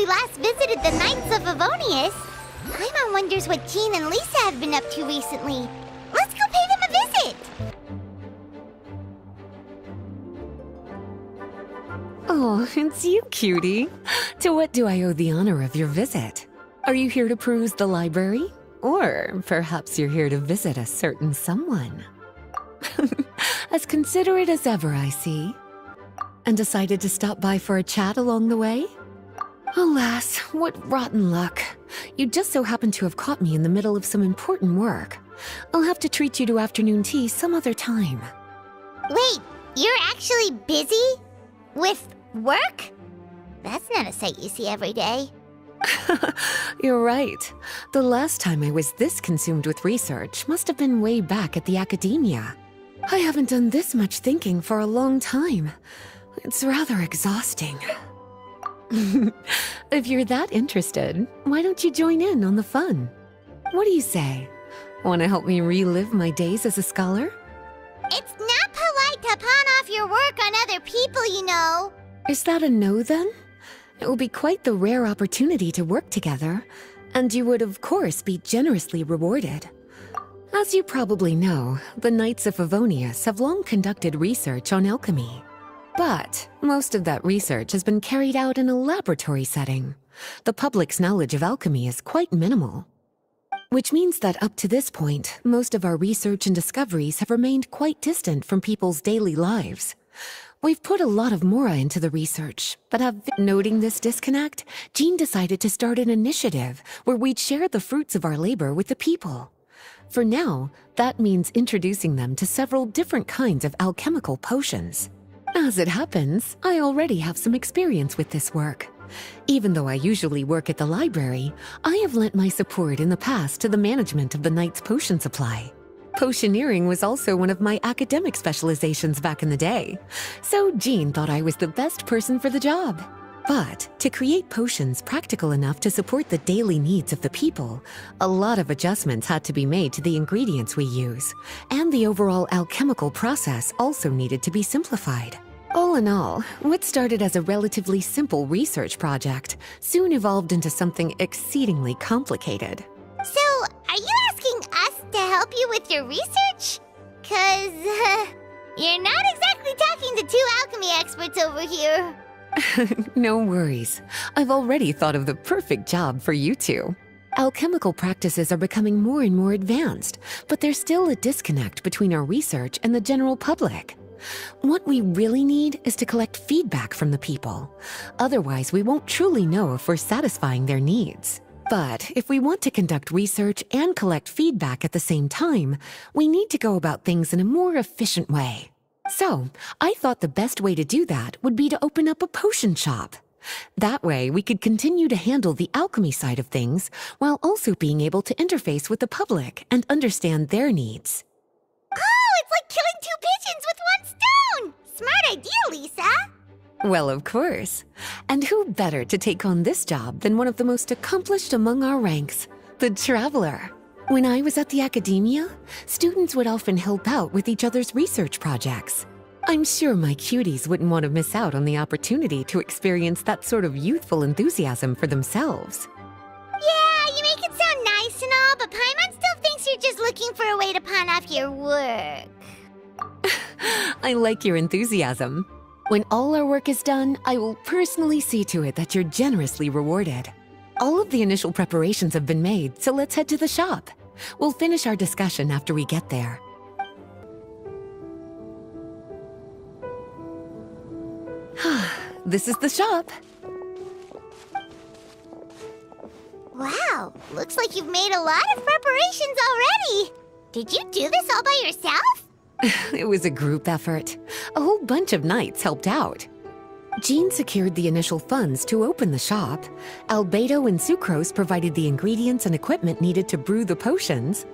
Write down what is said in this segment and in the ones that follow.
we last visited the Knights of Favonius. Paimon wonders what Jean and Lisa have been up to recently. Let's go pay them a visit! Oh, it's you, cutie. To what do I owe the honor of your visit? Are you here to peruse the library? Or perhaps you're here to visit a certain someone? as considerate as ever, I see. And decided to stop by for a chat along the way? Alas, what rotten luck. You just so happen to have caught me in the middle of some important work. I'll have to treat you to afternoon tea some other time. Wait, you're actually busy? With work? That's not a sight you see every day. You're right. The last time I was this consumed with research must have been way back at the Akademiya. I haven't done this much thinking for a long time. It's rather exhausting. if you're that interested, why don't you join in on the fun? What do you say? Want to help me relive my days as a scholar? It's not polite to pawn off your work on other people, you know. Is that a no then? It will be quite the rare opportunity to work together, and you would, of course, be generously rewarded. As you probably know, the Knights of Favonius have long conducted research on alchemy. But most of that research has been carried out in a laboratory setting. The public's knowledge of alchemy is quite minimal. Which means that up to this point, most of our research and discoveries have remained quite distant from people's daily lives. We've put a lot of Mora into the research, but have noting this disconnect, Jean decided to start an initiative where we'd share the fruits of our labor with the people. For now, that means introducing them to several different kinds of alchemical potions. As it happens, I already have some experience with this work. Even though I usually work at the library, I have lent my support in the past to the management of the Knight's potion supply. Potioneering was also one of my academic specializations back in the day, so Jean thought I was the best person for the job. But to create potions practical enough to support the daily needs of the people, a lot of adjustments had to be made to the ingredients we use, and the overall alchemical process also needed to be simplified. All in all, what started as a relatively simple research project soon evolved into something exceedingly complicated. So, are you asking us to help you with your research? Cause, uh, you're not exactly talking to two alchemy experts over here. no worries. I've already thought of the perfect job for you two. Alchemical practices are becoming more and more advanced, but there's still a disconnect between our research and the general public. What we really need is to collect feedback from the people. Otherwise, we won't truly know if we're satisfying their needs. But if we want to conduct research and collect feedback at the same time, we need to go about things in a more efficient way. So, I thought the best way to do that would be to open up a potion shop. That way, we could continue to handle the alchemy side of things while also being able to interface with the public and understand their needs. Oh, it's like killing two pigeons with one stone! Smart idea, Lisa! Well, of course. And who better to take on this job than one of the most accomplished among our ranks, the Traveler? When I was at the Akademiya, students would often help out with each other's research projects. I'm sure my cuties wouldn't want to miss out on the opportunity to experience that sort of youthful enthusiasm for themselves. Yeah, you make it sound nice and all, but Paimon still thinks you're just looking for a way to pawn off your work. I like your enthusiasm. When all our work is done, I will personally see to it that you're generously rewarded. All of the initial preparations have been made, so let's head to the shop. We'll finish our discussion after we get there. this is the shop. Wow, looks like you've made a lot of preparations already. Did you do this all by yourself? it was a group effort. A whole bunch of knights helped out. Jean secured the initial funds to open the shop. Albedo and Sucrose provided the ingredients and equipment needed to brew the potions.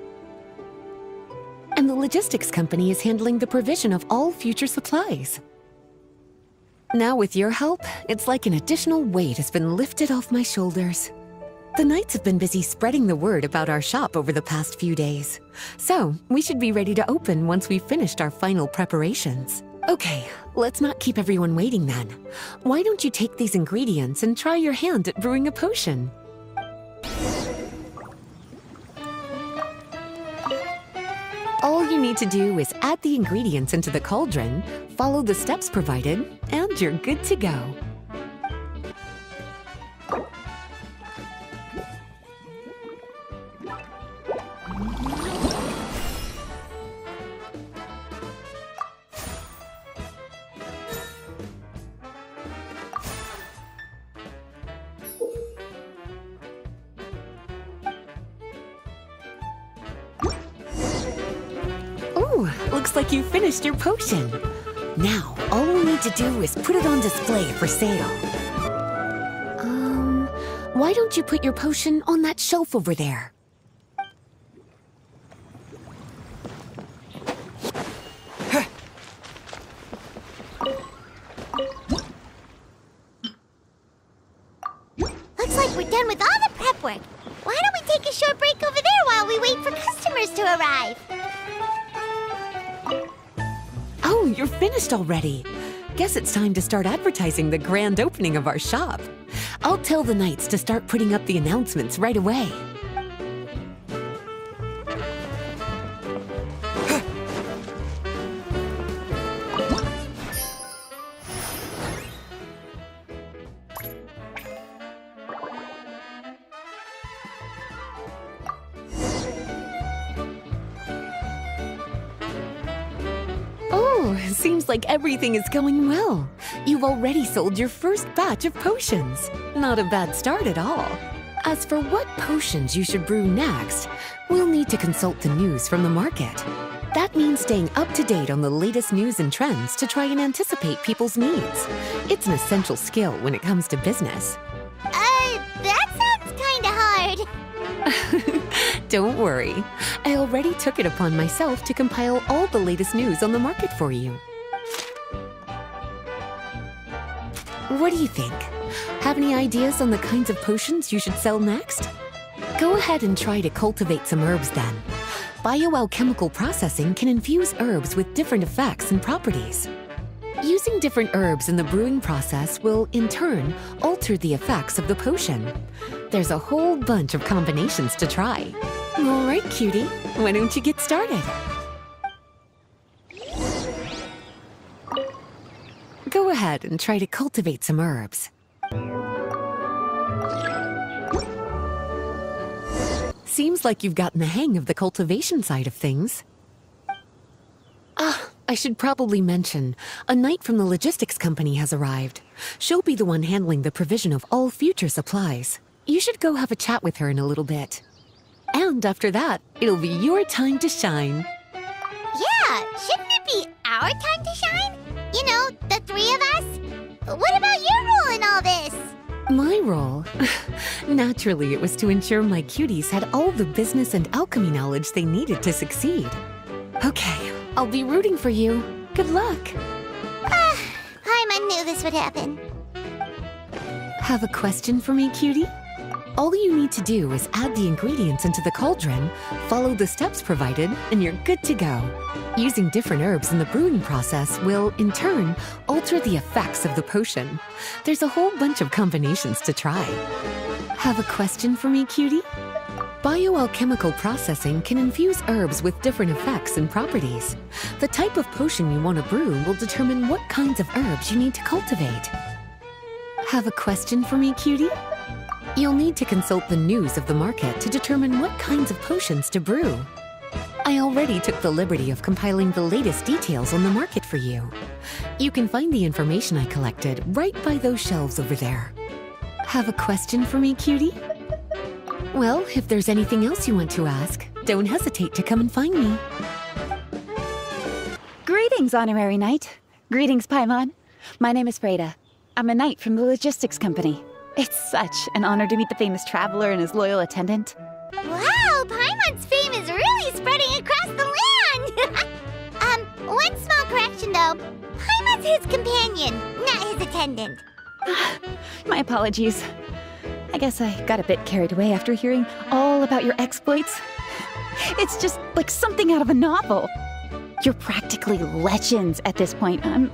And the logistics company is handling the provision of all future supplies. Now with your help, it's like an additional weight has been lifted off my shoulders. The Knights have been busy spreading the word about our shop over the past few days. So, we should be ready to open once we've finished our final preparations. Okay, let's not keep everyone waiting then. Why don't you take these ingredients and try your hand at brewing a potion? All you need to do is add the ingredients into the cauldron, follow the steps provided, and you're good to go. Like you finished your potion. Now, all we need to do is put it on display for sale. Um, why don't you put your potion on that shelf over there? Already. Guess it's time to start advertising the grand opening of our shop. I'll tell the knights to start putting up the announcements right away. Like everything is going well. You've already sold your first batch of potions. Not a bad start at all. As for what potions you should brew next, we'll need to consult the news from the market. That means staying up to date on the latest news and trends to try and anticipate people's needs. It's an essential skill when it comes to business. Uh, that sounds kinda hard. Don't worry. I already took it upon myself to compile all the latest news on the market for you. What do you think? Have any ideas on the kinds of potions you should sell next? Go ahead and try to cultivate some herbs then. Bioalchemical processing can infuse herbs with different effects and properties. Using different herbs in the brewing process will, in turn, alter the effects of the potion. There's a whole bunch of combinations to try. All right, cutie, why don't you get started? Go ahead and try to cultivate some herbs. Seems like you've gotten the hang of the cultivation side of things. Ah, I should probably mention, a knight from the logistics company has arrived. She'll be the one handling the provision of all future supplies. You should go have a chat with her in a little bit. And after that, it'll be your time to shine. Yeah, shouldn't it be our time to shine? You know, the three of us? What about your role in all this? My role? Naturally, it was to ensure my cuties had all the business and alchemy knowledge they needed to succeed. Okay, I'll be rooting for you. Good luck. Ah, Paimon knew this would happen. Have a question for me, cutie? All you need to do is add the ingredients into the cauldron, follow the steps provided, and you're good to go. Using different herbs in the brewing process will, in turn, alter the effects of the potion. There's a whole bunch of combinations to try. Have a question for me, cutie? Bioalchemical processing can infuse herbs with different effects and properties. The type of potion you want to brew will determine what kinds of herbs you need to cultivate. Have a question for me, cutie? You'll need to consult the news of the market to determine what kinds of potions to brew. I already took the liberty of compiling the latest details on the market for you. You can find the information I collected right by those shelves over there. Have a question for me, cutie? Well, if there's anything else you want to ask, don't hesitate to come and find me. Greetings, Honorary Knight. Greetings, Paimon. My name is Freda. I'm a knight from the logistics company. It's such an honor to meet the famous traveler and his loyal attendant. Wow, Paimon's fame is really spreading across the land! um, one small correction though. Paimon's his companion, not his attendant. My apologies. I guess I got a bit carried away after hearing all about your exploits. It's just like something out of a novel. You're practically legends at this point. I'm.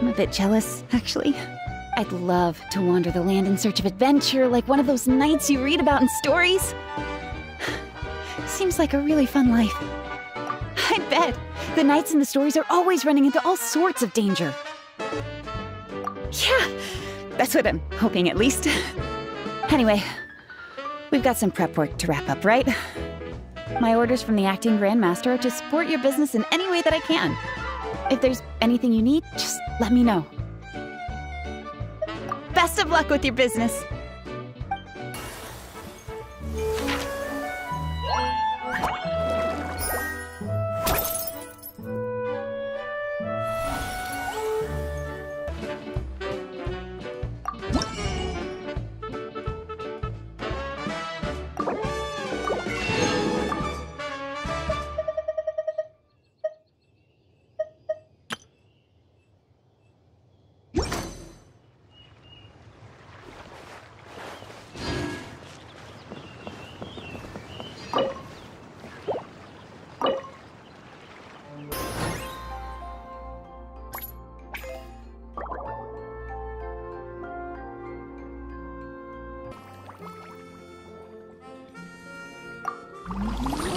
I'm a bit jealous, actually. I'd love to wander the land in search of adventure like one of those knights you read about in stories. Seems like a really fun life. I bet the knights in the stories are always running into all sorts of danger. Yeah, that's what I'm hoping at least. Anyway, we've got some prep work to wrap up, right? My orders from the acting grandmaster are to support your business in any way that I can. If there's anything you need, just let me know. Best of luck with your business. Mm-hmm.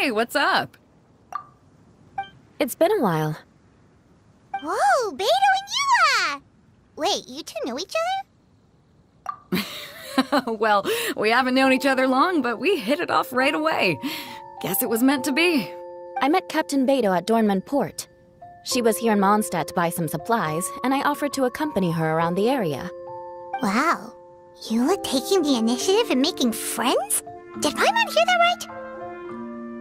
Hey, what's up? It's been a while. Whoa, Beidou and Eula! Wait, you two know each other? well, we haven't known each other long, but we hit it off right away. Guess it was meant to be. I met Captain Beidou at Dornman Port. She was here in Mondstadt to buy some supplies, and I offered to accompany her around the area. Wow. Eula taking the initiative and making friends? Did Paimon hear that right?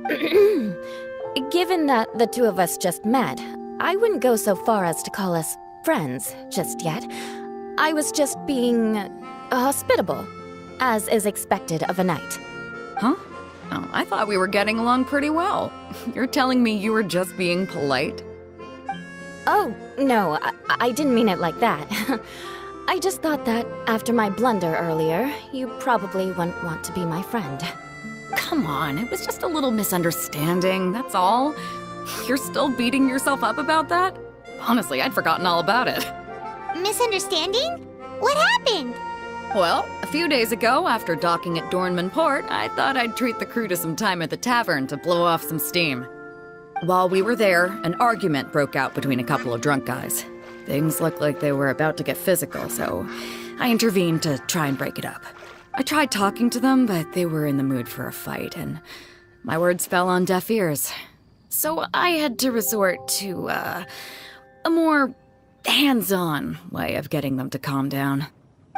Given that the two of us just met, I wouldn't go so far as to call us friends just yet. I was just being hospitable, as is expected of a knight. Huh? Oh, I thought we were getting along pretty well. You're telling me you were just being polite? Oh, no, I, I didn't mean it like that. I just thought that after my blunder earlier, you probably wouldn't want to be my friend. Come on, it was just a little misunderstanding, that's all. You're still beating yourself up about that? Honestly, I'd forgotten all about it. Misunderstanding? What happened? Well, a few days ago, after docking at Dornman Port, I thought I'd treat the crew to some time at the tavern to blow off some steam. While we were there, an argument broke out between a couple of drunk guys. Things looked like they were about to get physical, so I intervened to try and break it up. I tried talking to them, but they were in the mood for a fight, and my words fell on deaf ears. So I had to resort to, uh, a more hands on way of getting them to calm down.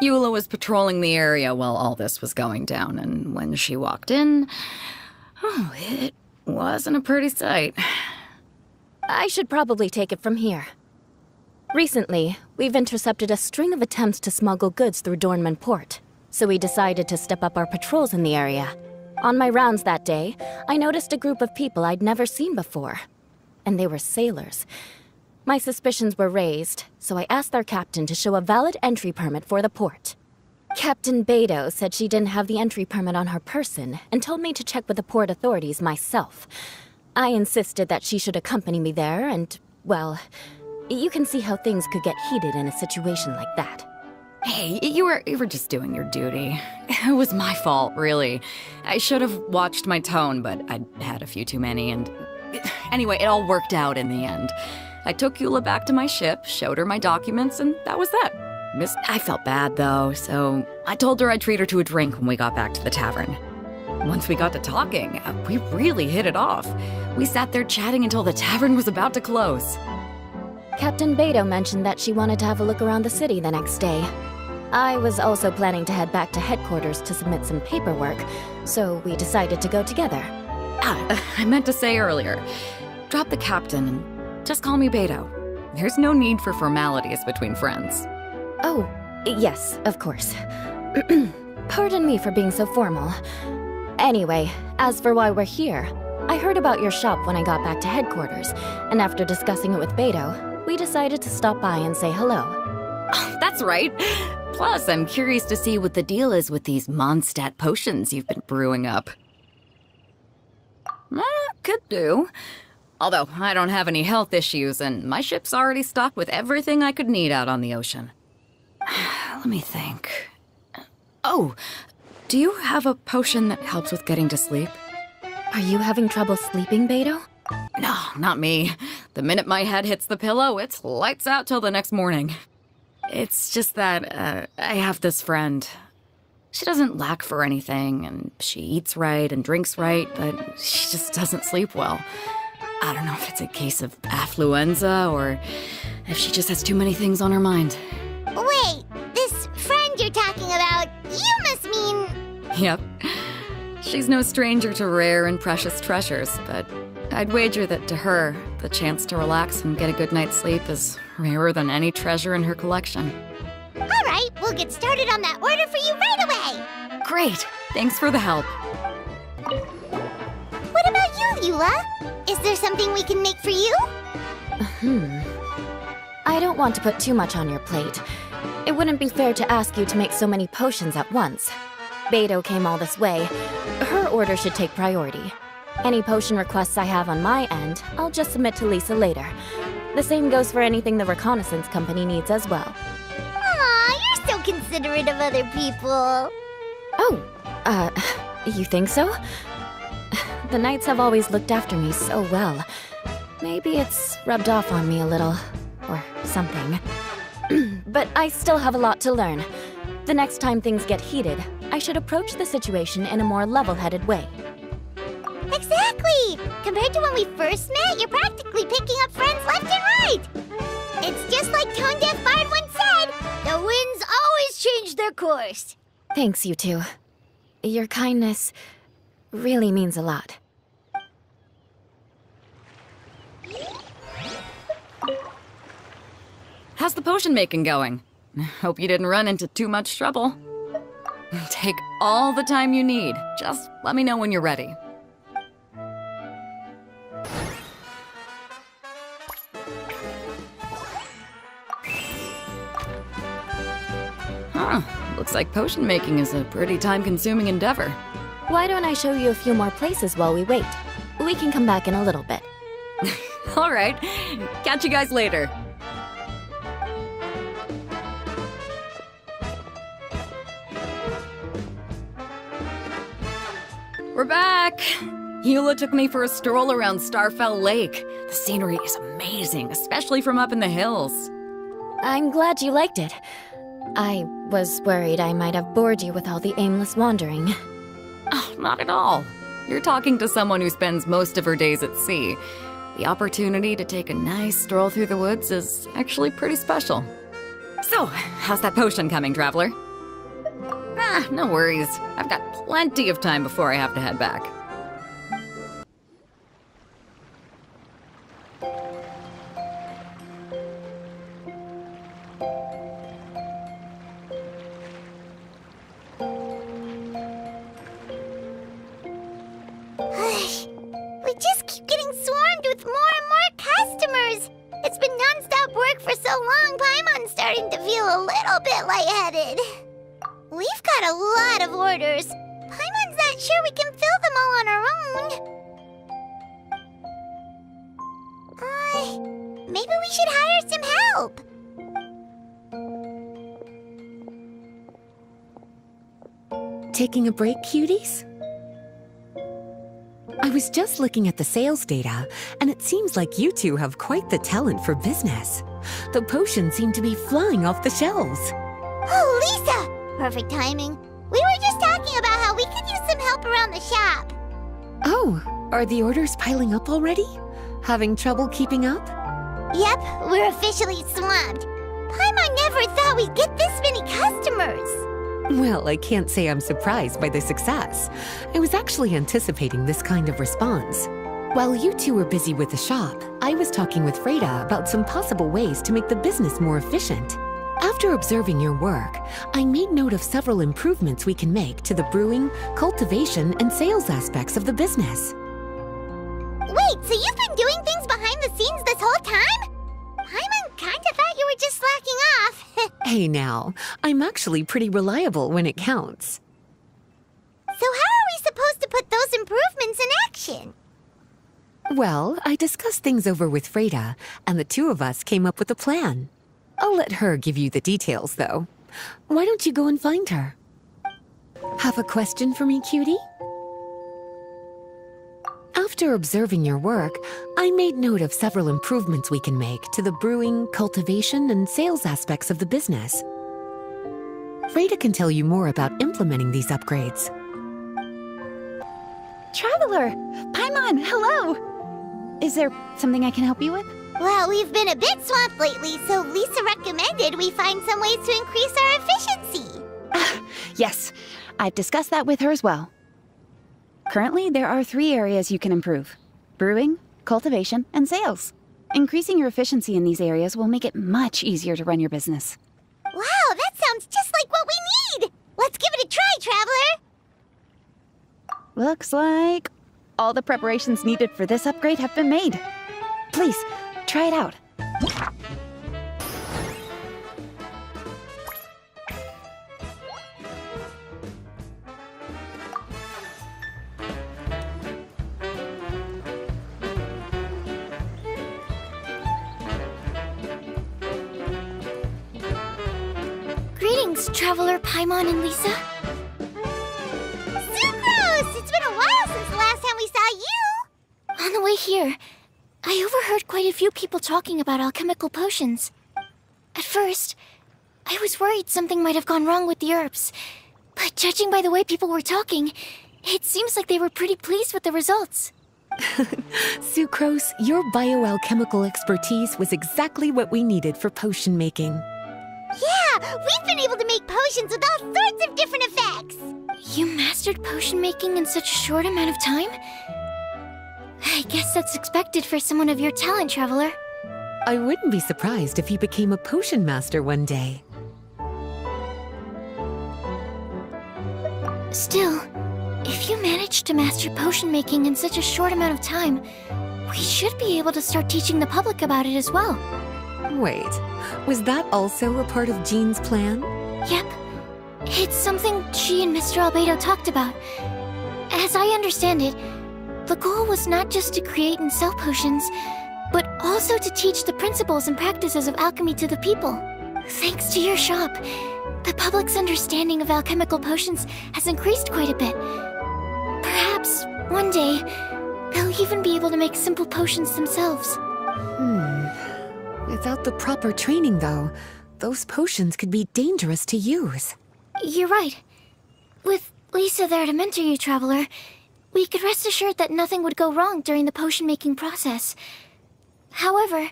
Eula was patrolling the area while all this was going down, and when she walked in, oh, it wasn't a pretty sight. I should probably take it from here. Recently, we've intercepted a string of attempts to smuggle goods through Dornman Port, so we decided to step up our patrols in the area. On my rounds that day, I noticed a group of people I'd never seen before. And they were sailors. My suspicions were raised, so I asked their captain to show a valid entry permit for the port. Captain Beidou said she didn't have the entry permit on her person and told me to check with the port authorities myself. I insisted that she should accompany me there, and, well, you can see how things could get heated in a situation like that. Hey, you were you were just doing your duty. It was my fault, really. I should have watched my tone, but I'd had a few too many and anyway, it all worked out in the end. I took Eula back to my ship, showed her my documents, and that was that. Miss I felt bad though, so I told her I'd treat her to a drink when we got back to the tavern. Once we got to talking, uh, we really hit it off. We sat there chatting until the tavern was about to close. Captain Beidou mentioned that she wanted to have a look around the city the next day. I was also planning to head back to headquarters to submit some paperwork, so we decided to go together. Ah, I meant to say earlier. Drop the captain and just call me Beidou. There's no need for formalities between friends. Oh, yes, of course. Pardon me for being so formal. Anyway, as for why we're here, I heard about your shop when I got back to headquarters, and after discussing it with Beidou, we decided to stop by and say hello. Oh, that's right. Plus, I'm curious to see what the deal is with these Mondstadt potions you've been brewing up. Eh, could do. Although, I don't have any health issues, and my ship's already stocked with everything I could need out on the ocean. Let me think. Oh, do you have a potion that helps with getting to sleep? Are you having trouble sleeping, Beidou? No, not me. The minute my head hits the pillow, it's lights out till the next morning. It's just that uh, I have this friend. She doesn't lack for anything, and she eats right and drinks right, but she just doesn't sleep well. I don't know if it's a case of affluenza or if she just has too many things on her mind. Wait, this friend you're talking about, you must mean. Yep. She's no stranger to rare and precious treasures, but I'd wager that to her, the chance to relax and get a good night's sleep is rarer than any treasure in her collection. All right, we'll get started on that order for you right away. Great! Thanks for the help. What about you, Eula? Is there something we can make for you? Hmm. I don't want to put too much on your plate. It wouldn't be fair to ask you to make so many potions at once. Beidou came all this way. Her order should take priority. Any potion requests I have on my end, I'll just submit to Lisa later. The same goes for anything the reconnaissance company needs as well. Aw, you're so considerate of other people. Oh, uh, you think so? The Knights have always looked after me so well. Maybe it's rubbed off on me a little, or something. but I still have a lot to learn. The next time things get heated, I should approach the situation in a more level-headed way. Exactly! Compared to when we first met, you're practically picking up friends left and right! It's just like Tone Deaf Bard once said, the winds always change their course. Thanks, you two. Your kindness really means a lot. How's the potion making going? Hope you didn't run into too much trouble. Take all the time you need. Just let me know when you're ready. Looks like potion making is a pretty time-consuming endeavor. Why don't I show you a few more places while we wait? We can come back in a little bit. All right, catch you guys later. We're back! Eula took me for a stroll around Starfell Lake. The scenery is amazing, especially from up in the hills. I'm glad you liked it. I was worried I might have bored you with all the aimless wandering. Oh, not at all. You're talking to someone who spends most of her days at sea. The opportunity to take a nice stroll through the woods is actually pretty special. So, how's that potion coming, Traveler? Ah, no worries. I've got plenty of time before I have to head back. A break, cuties? I was just looking at the sales data, and it seems like you two have quite the talent for business. The potions seem to be flying off the shelves. Oh, Lisa! Perfect timing. We were just talking about how we could use some help around the shop. Oh, are the orders piling up already? Having trouble keeping up? Yep, we're officially swamped. Paimon never thought we'd get this many customers. Well, I can't say I'm surprised by the success. I was actually anticipating this kind of response. While you two were busy with the shop, I was talking with Freda about some possible ways to make the business more efficient. After observing your work, I made note of several improvements we can make to the brewing, cultivation, and sales aspects of the business. Wait, so you've been doing things behind the scenes this whole time? Paimon kinda thought you were just slacking off. Hey now, I'm actually pretty reliable when it counts. so how are we supposed to put those improvements in action? Well, I discussed things over with Freda, and the two of us came up with a plan. I'll let her give you the details, though. Why don't you go and find her? Have a question for me, cutie? After observing your work, I made note of several improvements we can make to the brewing, cultivation, and sales aspects of the business. Freda can tell you more about implementing these upgrades. Traveler! Paimon, hello! Is there something I can help you with? Well, we've been a bit swamped lately, so Lisa recommended we find some ways to increase our efficiency. Yes, I've discussed that with her as well. Currently, there are three areas you can improve brewing, cultivation, and sales. Increasing your efficiency in these areas will make it much easier to run your business. Wow, that sounds just like what we need! Let's give it a try, Traveler! Looks like all the preparations needed for this upgrade have been made. Please, try it out. Greetings, Traveler Paimon and Lisa. Sucrose! It's been a while since the last time we saw you! On the way here, I overheard quite a few people talking about alchemical potions. At first, I was worried something might have gone wrong with the herbs, but judging by the way people were talking, it seems like they were pretty pleased with the results. Sucrose, your bioalchemical expertise was exactly what we needed for potion making. Yeah, we've been able to make potions with all sorts of different effects! You mastered potion making in such a short amount of time? I guess that's expected for someone of your talent, Traveler. I wouldn't be surprised if you became a potion master one day. Still, if you managed to master potion making in such a short amount of time, we should be able to start teaching the public about it as well. Wait, was that also a part of Jean's plan? Yep. It's something she and Mr. Albedo talked about. As I understand it, the goal was not just to create and sell potions, but also to teach the principles and practices of alchemy to the people. Thanks to your shop, the public's understanding of alchemical potions has increased quite a bit. Perhaps, one day, they'll even be able to make simple potions themselves. Hmm. Without the proper training, though, those potions could be dangerous to use. You're right. With Lisa there to mentor you, Traveler, we could rest assured that nothing would go wrong during the potion-making process. However,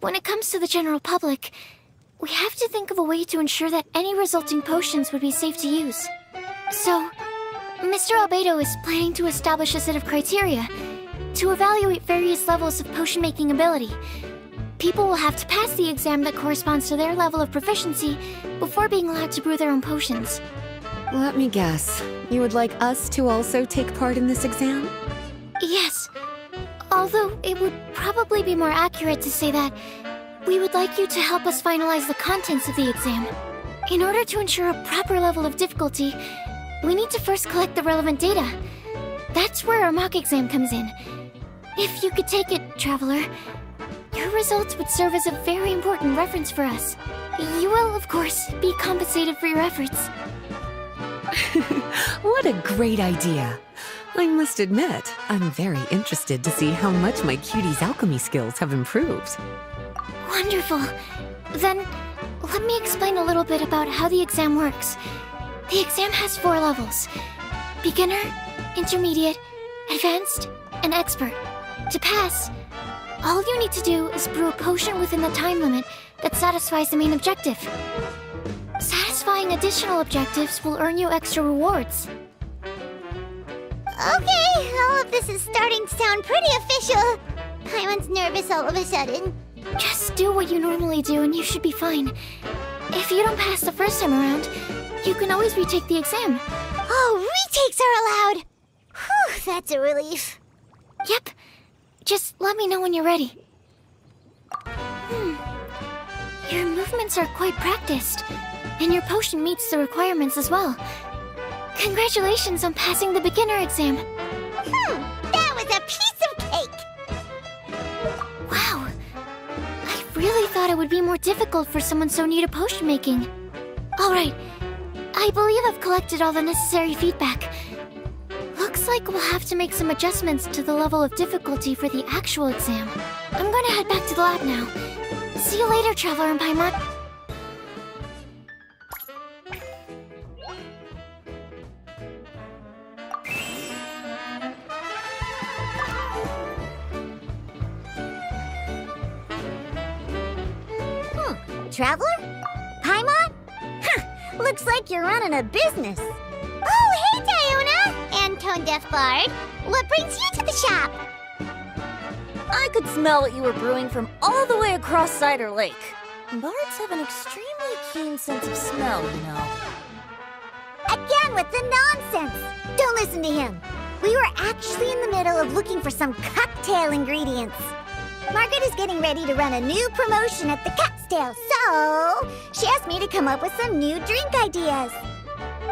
when it comes to the general public, we have to think of a way to ensure that any resulting potions would be safe to use. So, Mr. Albedo is planning to establish a set of criteria to evaluate various levels of potion-making ability. People will have to pass the exam that corresponds to their level of proficiency before being allowed to brew their own potions. Let me guess. You would like us to also take part in this exam? Yes. Although it would probably be more accurate to say that we would like you to help us finalize the contents of the exam. In order to ensure a proper level of difficulty, we need to first collect the relevant data. That's where our mock exam comes in. If you could take it, Traveler, your results would serve as a very important reference for us. You will, of course, be compensated for your efforts. what a great idea! I must admit, I'm very interested to see how much my cutie's alchemy skills have improved. Wonderful. Then, let me explain a little bit about how the exam works. The exam has four levels. Beginner, Intermediate, Advanced, and Expert. To pass, all you need to do is brew a potion within the time limit that satisfies the main objective. Satisfying additional objectives will earn you extra rewards. Okay, all of this is starting to sound pretty official. Paimon's nervous all of a sudden. Just do what you normally do and you should be fine. If you don't pass the first time around, you can always retake the exam. Oh, retakes are allowed! Whew, that's a relief. Yep. Just let me know when you're ready. Hmm. Your movements are quite practiced, and your potion meets the requirements as well. Congratulations on passing the beginner exam. Hmm, that was a piece of cake! Wow. I really thought it would be more difficult for someone so new to potion making. Alright, I believe I've collected all the necessary feedback. Looks like we'll have to make some adjustments to the level of difficulty for the actual exam. I'm gonna head back to the lab now. See you later, Traveler and Paimon. Hmm, Traveler? Paimon? Huh, looks like you're running a business. Oh, hey, Tone Deaf Bard. What brings you to the shop? I could smell what you were brewing from all the way across Cider Lake. Bards have an extremely keen sense of smell, you know. Again with the nonsense! Don't listen to him. We were actually in the middle of looking for some cocktail ingredients. Margaret is getting ready to run a new promotion at the Catstail, so she asked me to come up with some new drink ideas.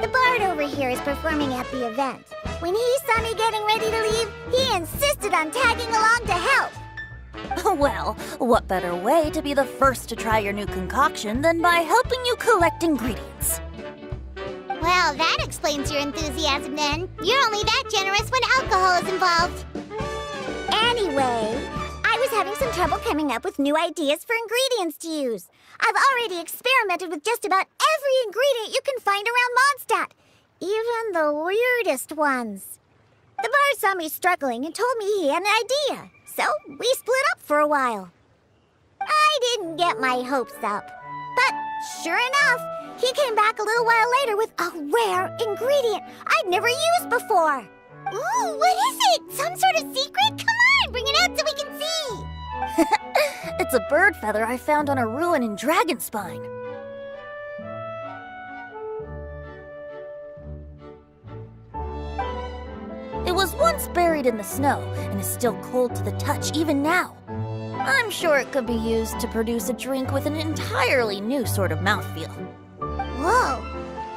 The bard over here is performing at the event. When he saw me getting ready to leave, he insisted on tagging along to help. Well, what better way to be the first to try your new concoction than by helping you collect ingredients? Well, that explains your enthusiasm then. You're only that generous when alcohol is involved. Anyway, I was having some trouble coming up with new ideas for ingredients to use. I've already experimented with just about every ingredient you can find around Mondstadt, even the weirdest ones. The bar saw me struggling and told me he had an idea, so we split up for a while. I didn't get my hopes up, but sure enough, he came back a little while later with a rare ingredient I'd never used before. Ooh, what is it? Some sort of secret? Come on, bring it out so we can see. it's a bird feather I found on a ruin in Dragonspine. It was once buried in the snow and is still cold to the touch even now. I'm sure it could be used to produce a drink with an entirely new sort of mouthfeel. Whoa!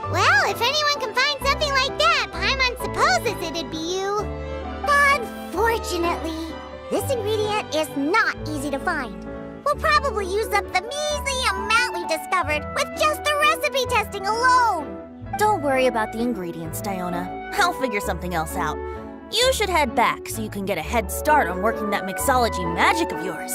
Well, if anyone can find something like that, Paimon supposes it'd be you. Unfortunately, this ingredient is not easy to find. We'll probably use up the measly amount we discovered with just the recipe testing alone. Don't worry about the ingredients, Diona. I'll figure something else out. You should head back so you can get a head start on working that mixology magic of yours.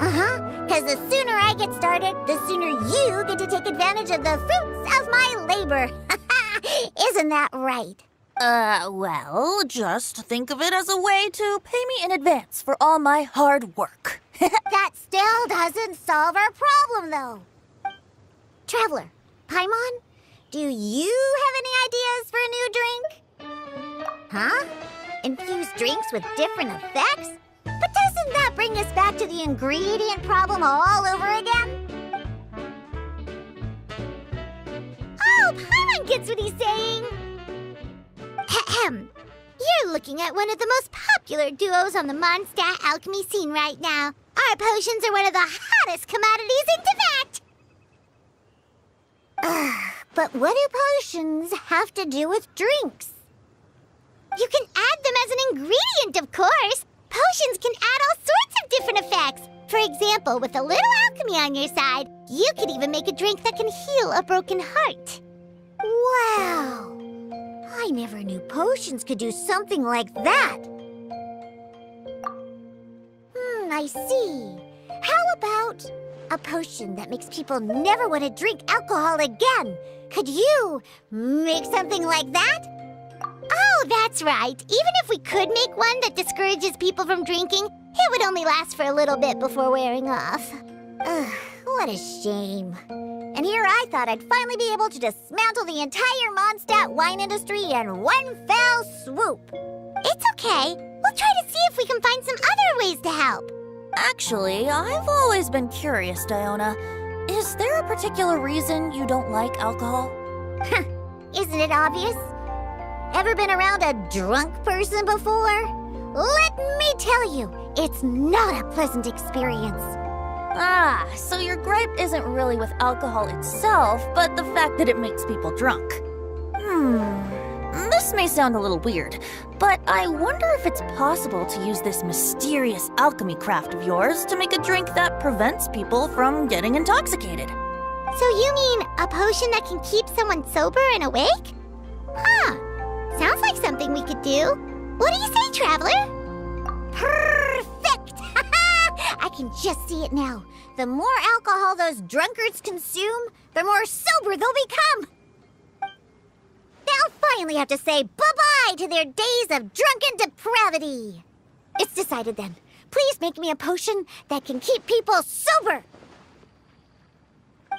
Uh-huh, because the sooner I get started, the sooner you get to take advantage of the fruits of my labor. Isn't that right? Uh, well, just think of it as a way to pay me in advance for all my hard work. that still doesn't solve our problem, though. Traveler, Paimon, do you have any ideas for a new drink? Huh? Infuse drinks with different effects? But doesn't that bring us back to the ingredient problem all over again? Oh, Paimon gets what he's saying! Ahem. You're looking at one of the most popular duos on the Mondstadt alchemy scene right now. Our potions are one of the hottest commodities in Teyvat! Ugh, but what do potions have to do with drinks? You can add them as an ingredient, of course. Potions can add all sorts of different effects. For example, with a little alchemy on your side, you could even make a drink that can heal a broken heart. Wow! I never knew potions could do something like that. Hmm, I see. How about a potion that makes people never want to drink alcohol again? Could you make something like that? Oh, that's right. Even if we could make one that discourages people from drinking, it would only last for a little bit before wearing off. Ugh, what a shame. And here I thought I'd finally be able to dismantle the entire Mondstadt wine industry in one fell swoop. It's okay. We'll try to see if we can find some other ways to help. Actually, I've always been curious, Diona. Is there a particular reason you don't like alcohol? Isn't it obvious? Ever been around a drunk person before? Let me tell you, it's not a pleasant experience. Ah, so your gripe isn't really with alcohol itself, but the fact that it makes people drunk. Hmm. This may sound a little weird, but I wonder if it's possible to use this mysterious alchemy craft of yours to make a drink that prevents people from getting intoxicated. So you mean a potion that can keep someone sober and awake? Huh. Sounds like something we could do. What do you say, Traveler? Perfect! I can just see it now. The more alcohol those drunkards consume, the more sober they'll become. They'll finally have to say bye-bye to their days of drunken depravity. It's decided then. Please make me a potion that can keep people sober.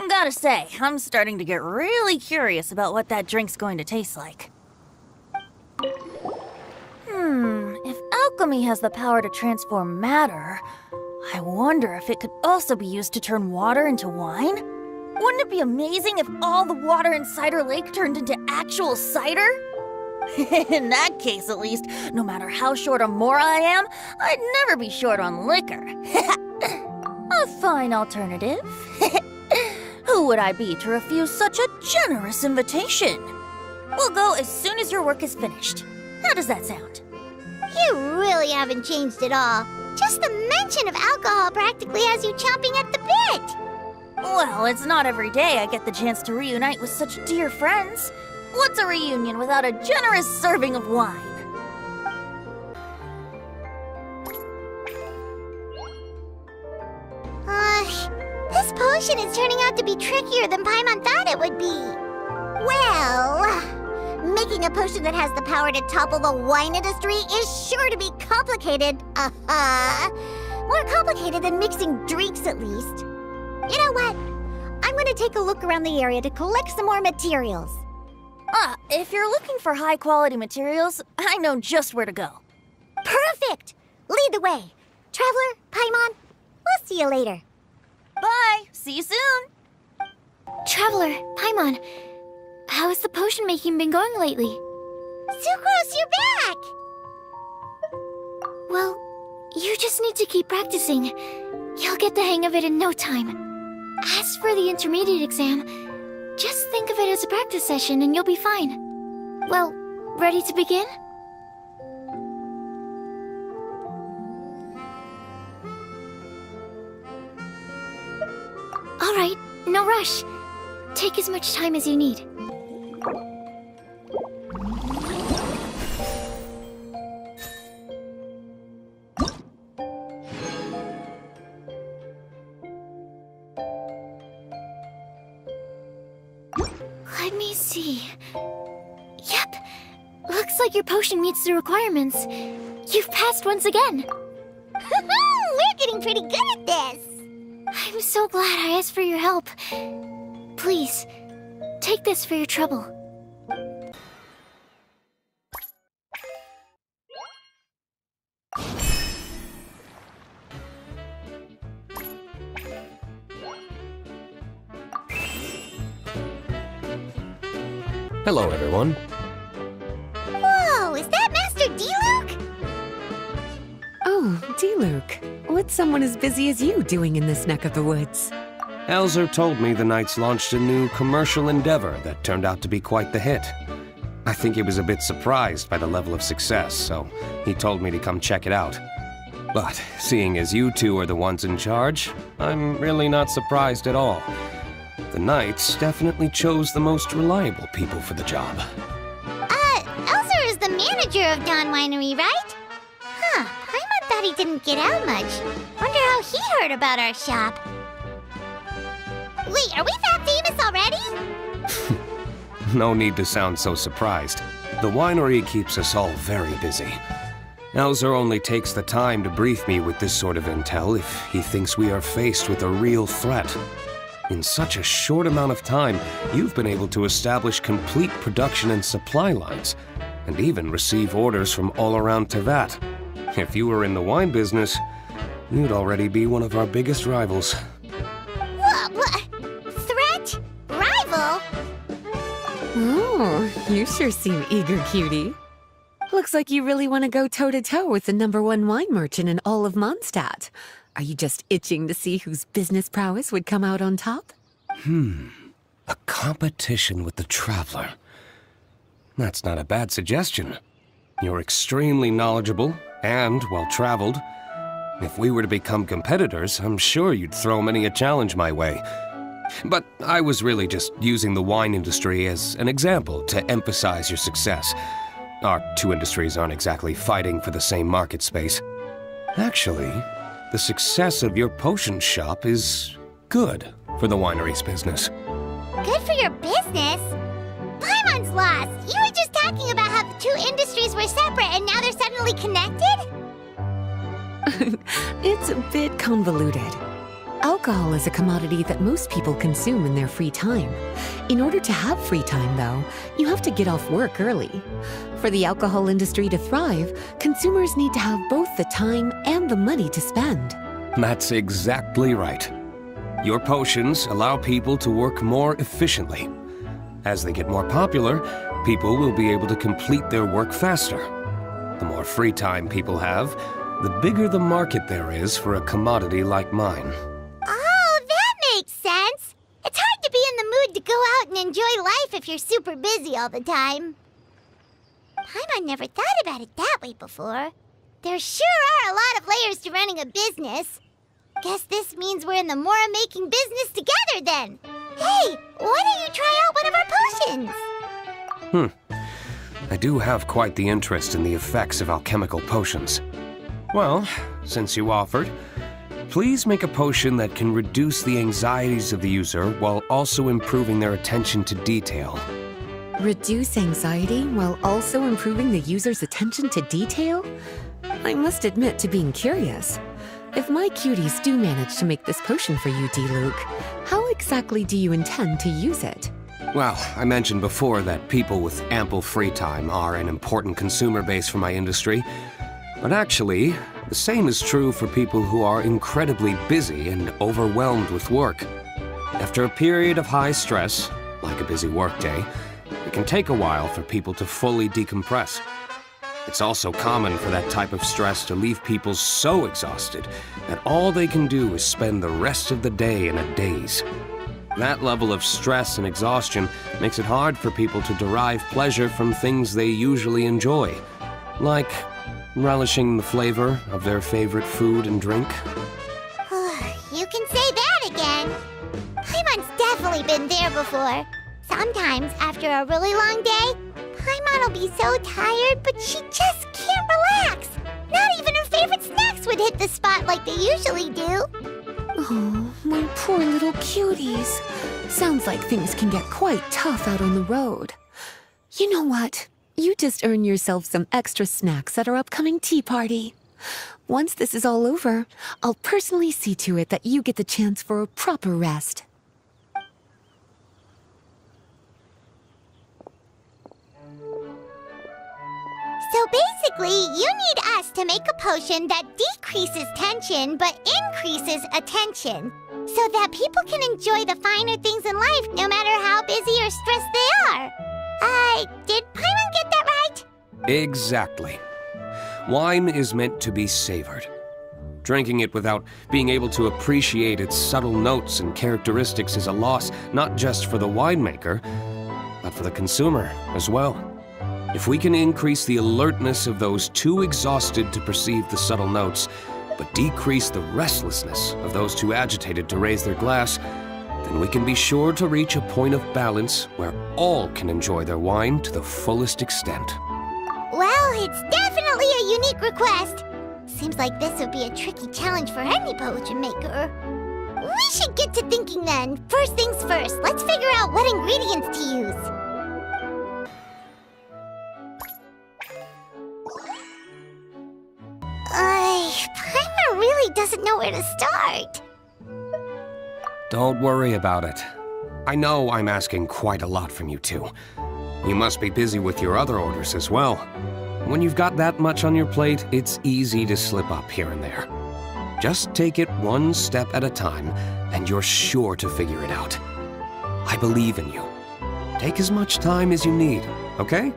Gotta say, I'm starting to get really curious about what that drink's going to taste like. Hmm, if alchemy has the power to transform matter, I wonder if it could also be used to turn water into wine? Wouldn't it be amazing if all the water in Cider Lake turned into actual cider? in that case, at least, no matter how short a more I am, I'd never be short on liquor. a fine alternative. Who would I be to refuse such a generous invitation? We'll go as soon as your work is finished. How does that sound? You really haven't changed at all. Just the mention of alcohol practically has you chomping at the bit. Well, it's not every day I get the chance to reunite with such dear friends. What's a reunion without a generous serving of wine? This potion is turning out to be trickier than Paimon thought it would be. Well, making a potion that has the power to topple the wine industry is sure to be complicated. Uh-huh. More complicated than mixing drinks, at least. You know what? I'm gonna take a look around the area to collect some more materials. Ah, if you're looking for high quality materials, I know just where to go. Perfect! Lead the way. Traveler, Paimon, we'll see you later. Bye! See you soon! Traveler, Paimon, how has the potion making been going lately? Sucrose, you're back! Well, you just need to keep practicing. You'll get the hang of it in no time. As for the intermediate exam, Just think of it as a practice session and you'll be fine. Well, ready to begin? All right, no rush. Take as much time as you need. Your potion meets the requirements. You've passed once again. We're getting pretty good at this. I'm so glad I asked for your help. Please, take this for your trouble. Hello, everyone. Oh, Diluc, what's someone as busy as you doing in this neck of the woods? Elzer told me the Knights launched a new commercial endeavor that turned out to be quite the hit. I think he was a bit surprised by the level of success, so he told me to come check it out. But seeing as you two are the ones in charge, I'm really not surprised at all. The Knights definitely chose the most reliable people for the job. Uh, Elzer is the manager of Dawn Winery, right? He didn't get out much. Wonder how he heard about our shop. Wait, are we that famous already? No need to sound so surprised. The winery keeps us all very busy. Elzer only takes the time to brief me with this sort of intel if he thinks we are faced with a real threat. In such a short amount of time, you've been able to establish complete production and supply lines, and even receive orders from all around Teyvat. If you were in the wine business, you'd already be one of our biggest rivals. What? what? Threat? Rival? Oh, you sure seem eager, cutie. Looks like you really want to go toe to toe with the number one wine merchant in all of Mondstadt. Are you just itching to see whose business prowess would come out on top? Hmm. A competition with the Traveler. That's not a bad suggestion. You're extremely knowledgeable and well traveled. If we were to become competitors, I'm sure you'd throw many a challenge my way. But I was really just using the wine industry as an example to emphasize your success. Our two industries aren't exactly fighting for the same market space. Actually, the success of your potion shop is good for the winery's business. Good for your business? Paimon's lost. You were just talking about how the two industries were separate and now they're suddenly connected? It's a bit convoluted. Alcohol is a commodity that most people consume in their free time. In order to have free time, though, you have to get off work early. For the alcohol industry to thrive, consumers need to have both the time and the money to spend. That's exactly right. Your potions allow people to work more efficiently. As they get more popular, people will be able to complete their work faster. The more free time people have, the bigger the market there is for a commodity like mine. Oh, that makes sense. It's hard to be in the mood to go out and enjoy life if you're super busy all the time. Paimon never thought about it that way before. There sure are a lot of layers to running a business. Guess this means we're in the Mora making business together then. Hey, why don't you try out one of our potions? Hmm. I do have quite the interest in the effects of alchemical potions. Well, since you offered, please make a potion that can reduce the anxieties of the user while also improving their attention to detail. Reduce anxiety while also improving the user's attention to detail? I must admit to being curious. If my cuties do manage to make this potion for you, Diluc, how exactly do you intend to use it? Well, I mentioned before that people with ample free time are an important consumer base for my industry. But actually, the same is true for people who are incredibly busy and overwhelmed with work. After a period of high stress, like a busy workday, it can take a while for people to fully decompress. It's also common for that type of stress to leave people so exhausted that all they can do is spend the rest of the day in a daze. That level of stress and exhaustion makes it hard for people to derive pleasure from things they usually enjoy, like relishing the flavor of their favorite food and drink. you can say that again. Paimon's definitely been there before. Sometimes, after a really long day, Paimon will be so tired, but she just can't relax. Not even her favorite snacks would hit the spot like they usually do. Oh, my poor little cuties. Sounds like things can get quite tough out on the road. You know what? You just earn yourself some extra snacks at our upcoming tea party. Once this is all over, I'll personally see to it that you get the chance for a proper rest. Basically, you need us to make a potion that decreases tension but increases attention. So that people can enjoy the finer things in life no matter how busy or stressed they are. Uh, did Paimon get that right? Exactly. Wine is meant to be savored. Drinking it without being able to appreciate its subtle notes and characteristics is a loss not just for the winemaker, but for the consumer as well. If we can increase the alertness of those too exhausted to perceive the subtle notes, but decrease the restlessness of those too agitated to raise their glass, then we can be sure to reach a point of balance where all can enjoy their wine to the fullest extent. Well, it's definitely a unique request. Seems like this would be a tricky challenge for any potion maker. We should get to thinking then. First things first, let's figure out what ingredients to use. Really doesn't know where to start. Don't worry about it. I know I'm asking quite a lot from you two. You must be busy with your other orders as well. When you've got that much on your plate, it's easy to slip up here and there. Just take it one step at a time, and you're sure to figure it out. I believe in you. Take as much time as you need, okay?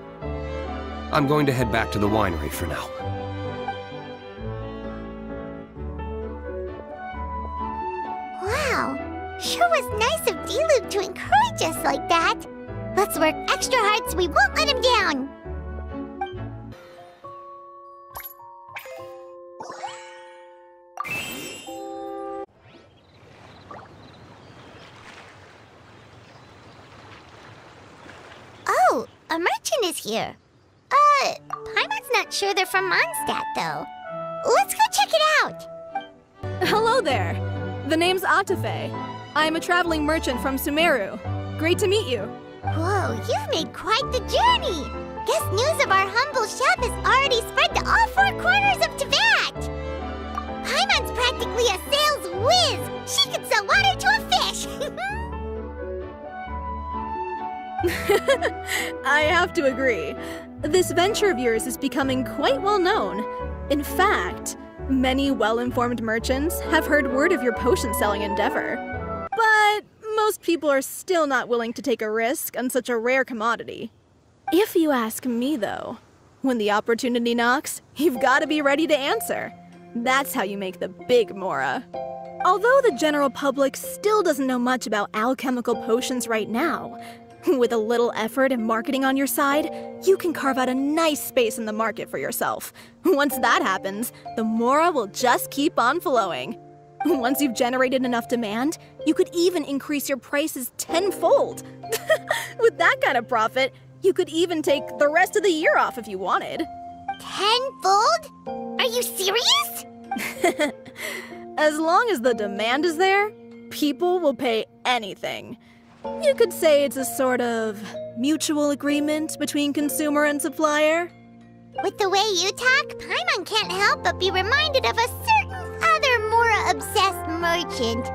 I'm going to head back to the winery for now. Sure was nice of Diluc to encourage us like that. Let's work extra hard so we won't let him down. Oh, a merchant is here. Uh, Paimon's not sure they're from Mondstadt, though. Let's go check it out. Hello there. The name's Atafe. I am a traveling merchant from Sumeru. Great to meet you. Whoa, you've made quite the journey! Guess news of our humble shop has already spread to all four corners of Teyvat! Paimon's practically a sales whiz! She could sell water to a fish! I have to agree. This venture of yours is becoming quite well known. In fact, many well-informed merchants have heard word of your potion selling endeavor. But most people are still not willing to take a risk on such a rare commodity. If you ask me, though, when the opportunity knocks, you've got to be ready to answer. That's how you make the big Mora. Although the general public still doesn't know much about alchemical potions right now, with a little effort and marketing on your side, you can carve out a nice space in the market for yourself. Once that happens, the Mora will just keep on flowing. Once you've generated enough demand, you could even increase your prices tenfold. With that kind of profit, you could even take the rest of the year off if you wanted. Tenfold? Are you serious? as long as the demand is there, people will pay anything. You could say it's a sort of mutual agreement between consumer and supplier. With the way you talk, Paimon can't help but be reminded of a certain other Mora-obsessed merchant.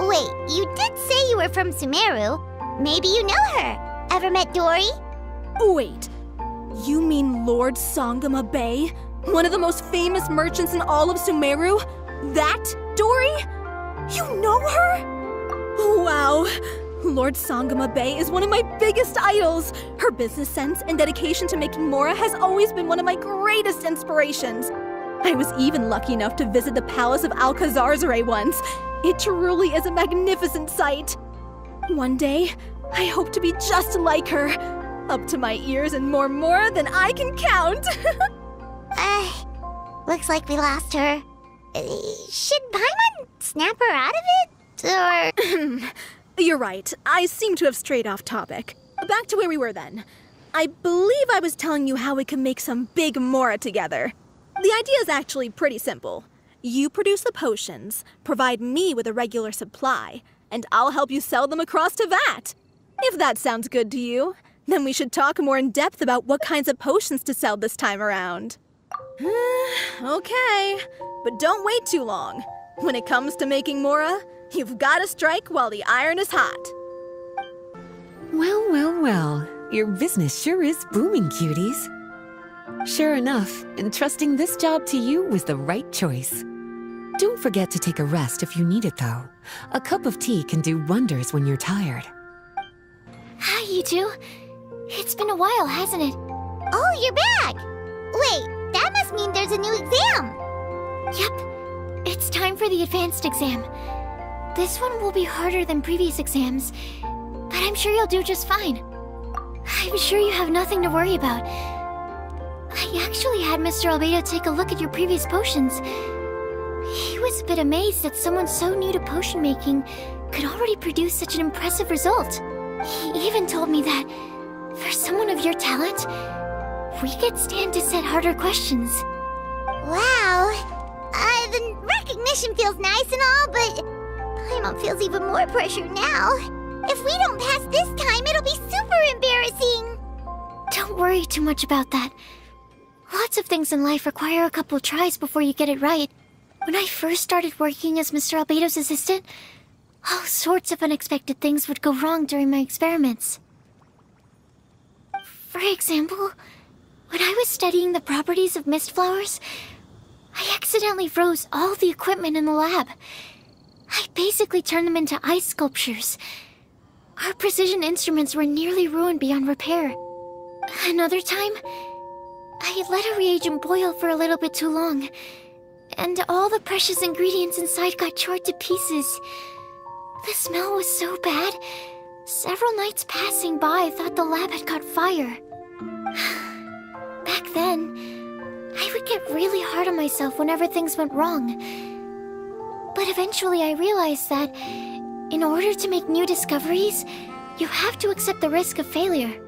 Wait, you did say you were from Sumeru. Maybe you know her. Ever met Dori? Wait, you mean Lord Sangemah Bay? One of the most famous merchants in all of Sumeru? That Dori? You know her? Wow. Lord Sangemah Bay is one of my biggest idols. Her business sense and dedication to making Mora has always been one of my greatest inspirations. I was even lucky enough to visit the palace of Alcazarzaray once. It truly is a magnificent sight. One day, I hope to be just like her. Up to my ears and more more than I can count. uh, looks like we lost her. Uh, should Paimon snap her out of it? Or. You're right. I seem to have strayed off topic. Back to where we were then. I believe I was telling you how we can make some big Mora together. The idea is actually pretty simple. You produce the potions, provide me with a regular supply, and I'll help you sell them across Teyvat. If that sounds good to you, then we should talk more in depth about what kinds of potions to sell this time around. okay, but don't wait too long. When it comes to making Mora, you've got to strike while the iron is hot. Well, well, well. Your business sure is booming, cuties. Sure enough, entrusting this job to you was the right choice. Don't forget to take a rest if you need it, though. A cup of tea can do wonders when you're tired. Hi, you two. It's been a while, hasn't it? Oh, you're back! Wait, that must mean there's a new exam! Yep. It's time for the advanced exam. This one will be harder than previous exams, but I'm sure you'll do just fine. I'm sure you have nothing to worry about. I actually had Mr. Albedo take a look at your previous potions. He was a bit amazed that someone so new to potion making could already produce such an impressive result. He even told me that, for someone of your talent, we could stand to set harder questions. Wow. Uh, the recognition feels nice and all, but Paimon feels even more pressure now. If we don't pass this time, it'll be super embarrassing. Don't worry too much about that. Lots of things in life require a couple tries before you get it right. When I first started working as Mr. Albedo's assistant, all sorts of unexpected things would go wrong during my experiments. For example, when I was studying the properties of mist flowers, I accidentally froze all the equipment in the lab. I basically turned them into ice sculptures. Our precision instruments were nearly ruined beyond repair. Another time, I let a reagent boil for a little bit too long, and all the precious ingredients inside got charred to pieces. The smell was so bad, several nights passing by thought the lab had caught fire. Back then, I would get really hard on myself whenever things went wrong. But eventually I realized that in order to make new discoveries, you have to accept the risk of failure.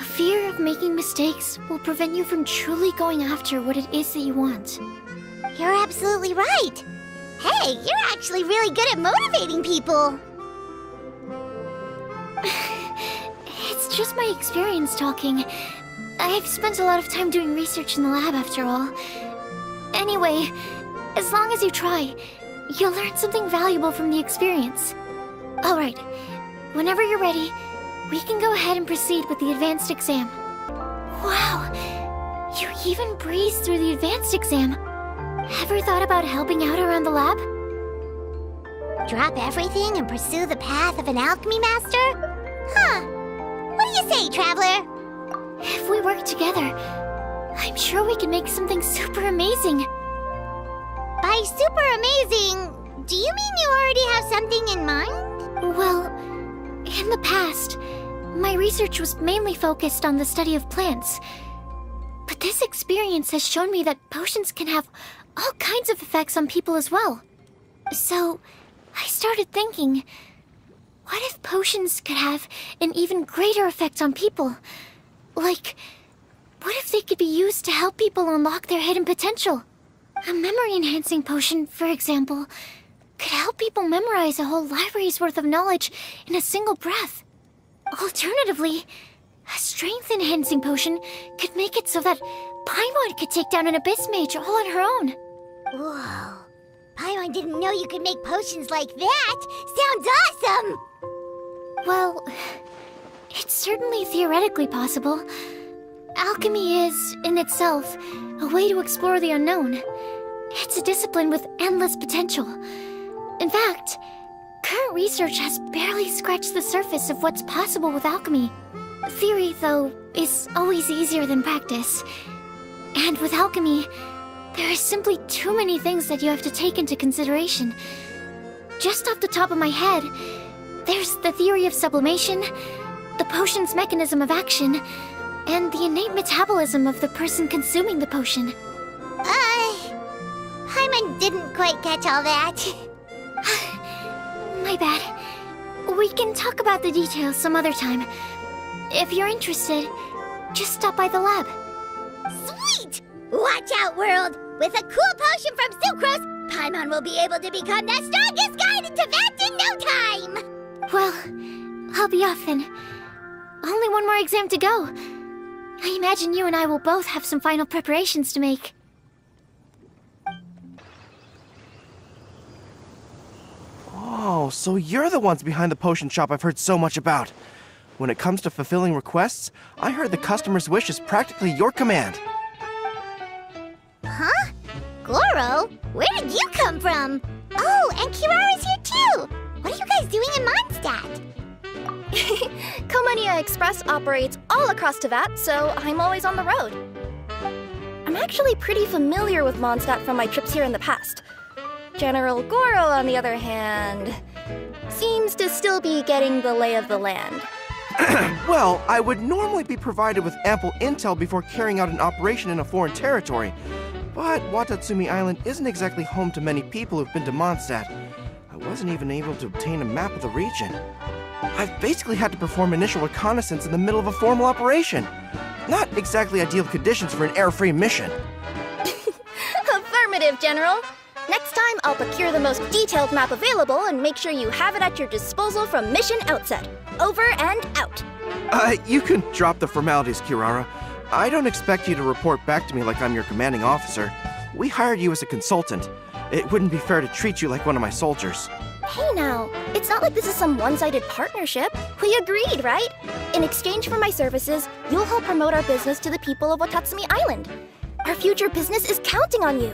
A fear of making mistakes will prevent you from truly going after what it is that you want. You're absolutely right. Hey, you're actually really good at motivating people. it's just my experience talking. I've spent a lot of time doing research in the lab after all. Anyway, as long as you try, you'll learn something valuable from the experience. Alright, whenever you're ready, we can go ahead and proceed with the advanced exam. Wow, you even breezed through the advanced exam. Ever thought about helping out around the lab? Drop everything and pursue the path of an alchemy master? Huh. What do you say, Traveler? If we work together, I'm sure we can make something super amazing. By super amazing, do you mean you already have something in mind? Well, in the past, my research was mainly focused on the study of plants. But this experience has shown me that potions can have all kinds of effects on people as well. So, I started thinking, what if potions could have an even greater effect on people? Like, what if they could be used to help people unlock their hidden potential? A memory-enhancing potion, for example, could help people memorize a whole library's worth of knowledge in a single breath. Alternatively, a strength-enhancing potion could make it so that Paimon could take down an Abyss Mage all on her own. Whoa. Paimon didn't know you could make potions like that! Sounds awesome! Well, it's certainly theoretically possible. Alchemy is, in itself, a way to explore the unknown. It's a discipline with endless potential. In fact, current research has barely scratched the surface of what's possible with alchemy. Theory, though, is always easier than practice. And with alchemy, there are simply too many things that you have to take into consideration. Just off the top of my head, There's the theory of sublimation, the potion's mechanism of action, and the innate metabolism of the person consuming the potion. Uh, Paimon didn't quite catch all that. My bad. We can talk about the details some other time. If you're interested, just stop by the lab. Sweet! Watch out, world! With a cool potion from Sucrose, Paimon will be able to become the strongest guide in Teyvat in no time! Well, I'll be off then. Only one more exam to go. I imagine you and I will both have some final preparations to make. Oh, so you're the ones behind the potion shop I've heard so much about. When it comes to fulfilling requests, I heard the customer's wish is practically your command. Huh? Goro? Where did you come from? Oh, and Kirara's here too! What are you guys doing in Mondstadt? Komaniya Express operates all across Teyvat, so I'm always on the road. I'm actually pretty familiar with Mondstadt from my trips here in the past. General Goro, on the other hand, seems to still be getting the lay of the land. well, I would normally be provided with ample intel before carrying out an operation in a foreign territory. But Watatsumi Island isn't exactly home to many people who've been to Mondstadt. I wasn't even able to obtain a map of the region. I've basically had to perform initial reconnaissance in the middle of a formal operation. Not exactly ideal conditions for an air-free mission. Affirmative, General. Next time, I'll procure the most detailed map available and make sure you have it at your disposal from mission outset. Over and out. Uh, you can drop the formalities, Kirara. I don't expect you to report back to me like I'm your commanding officer. We hired you as a consultant. It wouldn't be fair to treat you like one of my soldiers. Hey now, it's not like this is some one-sided partnership. We agreed, right? In exchange for my services, you'll help promote our business to the people of Watatsumi Island. Our future business is counting on you.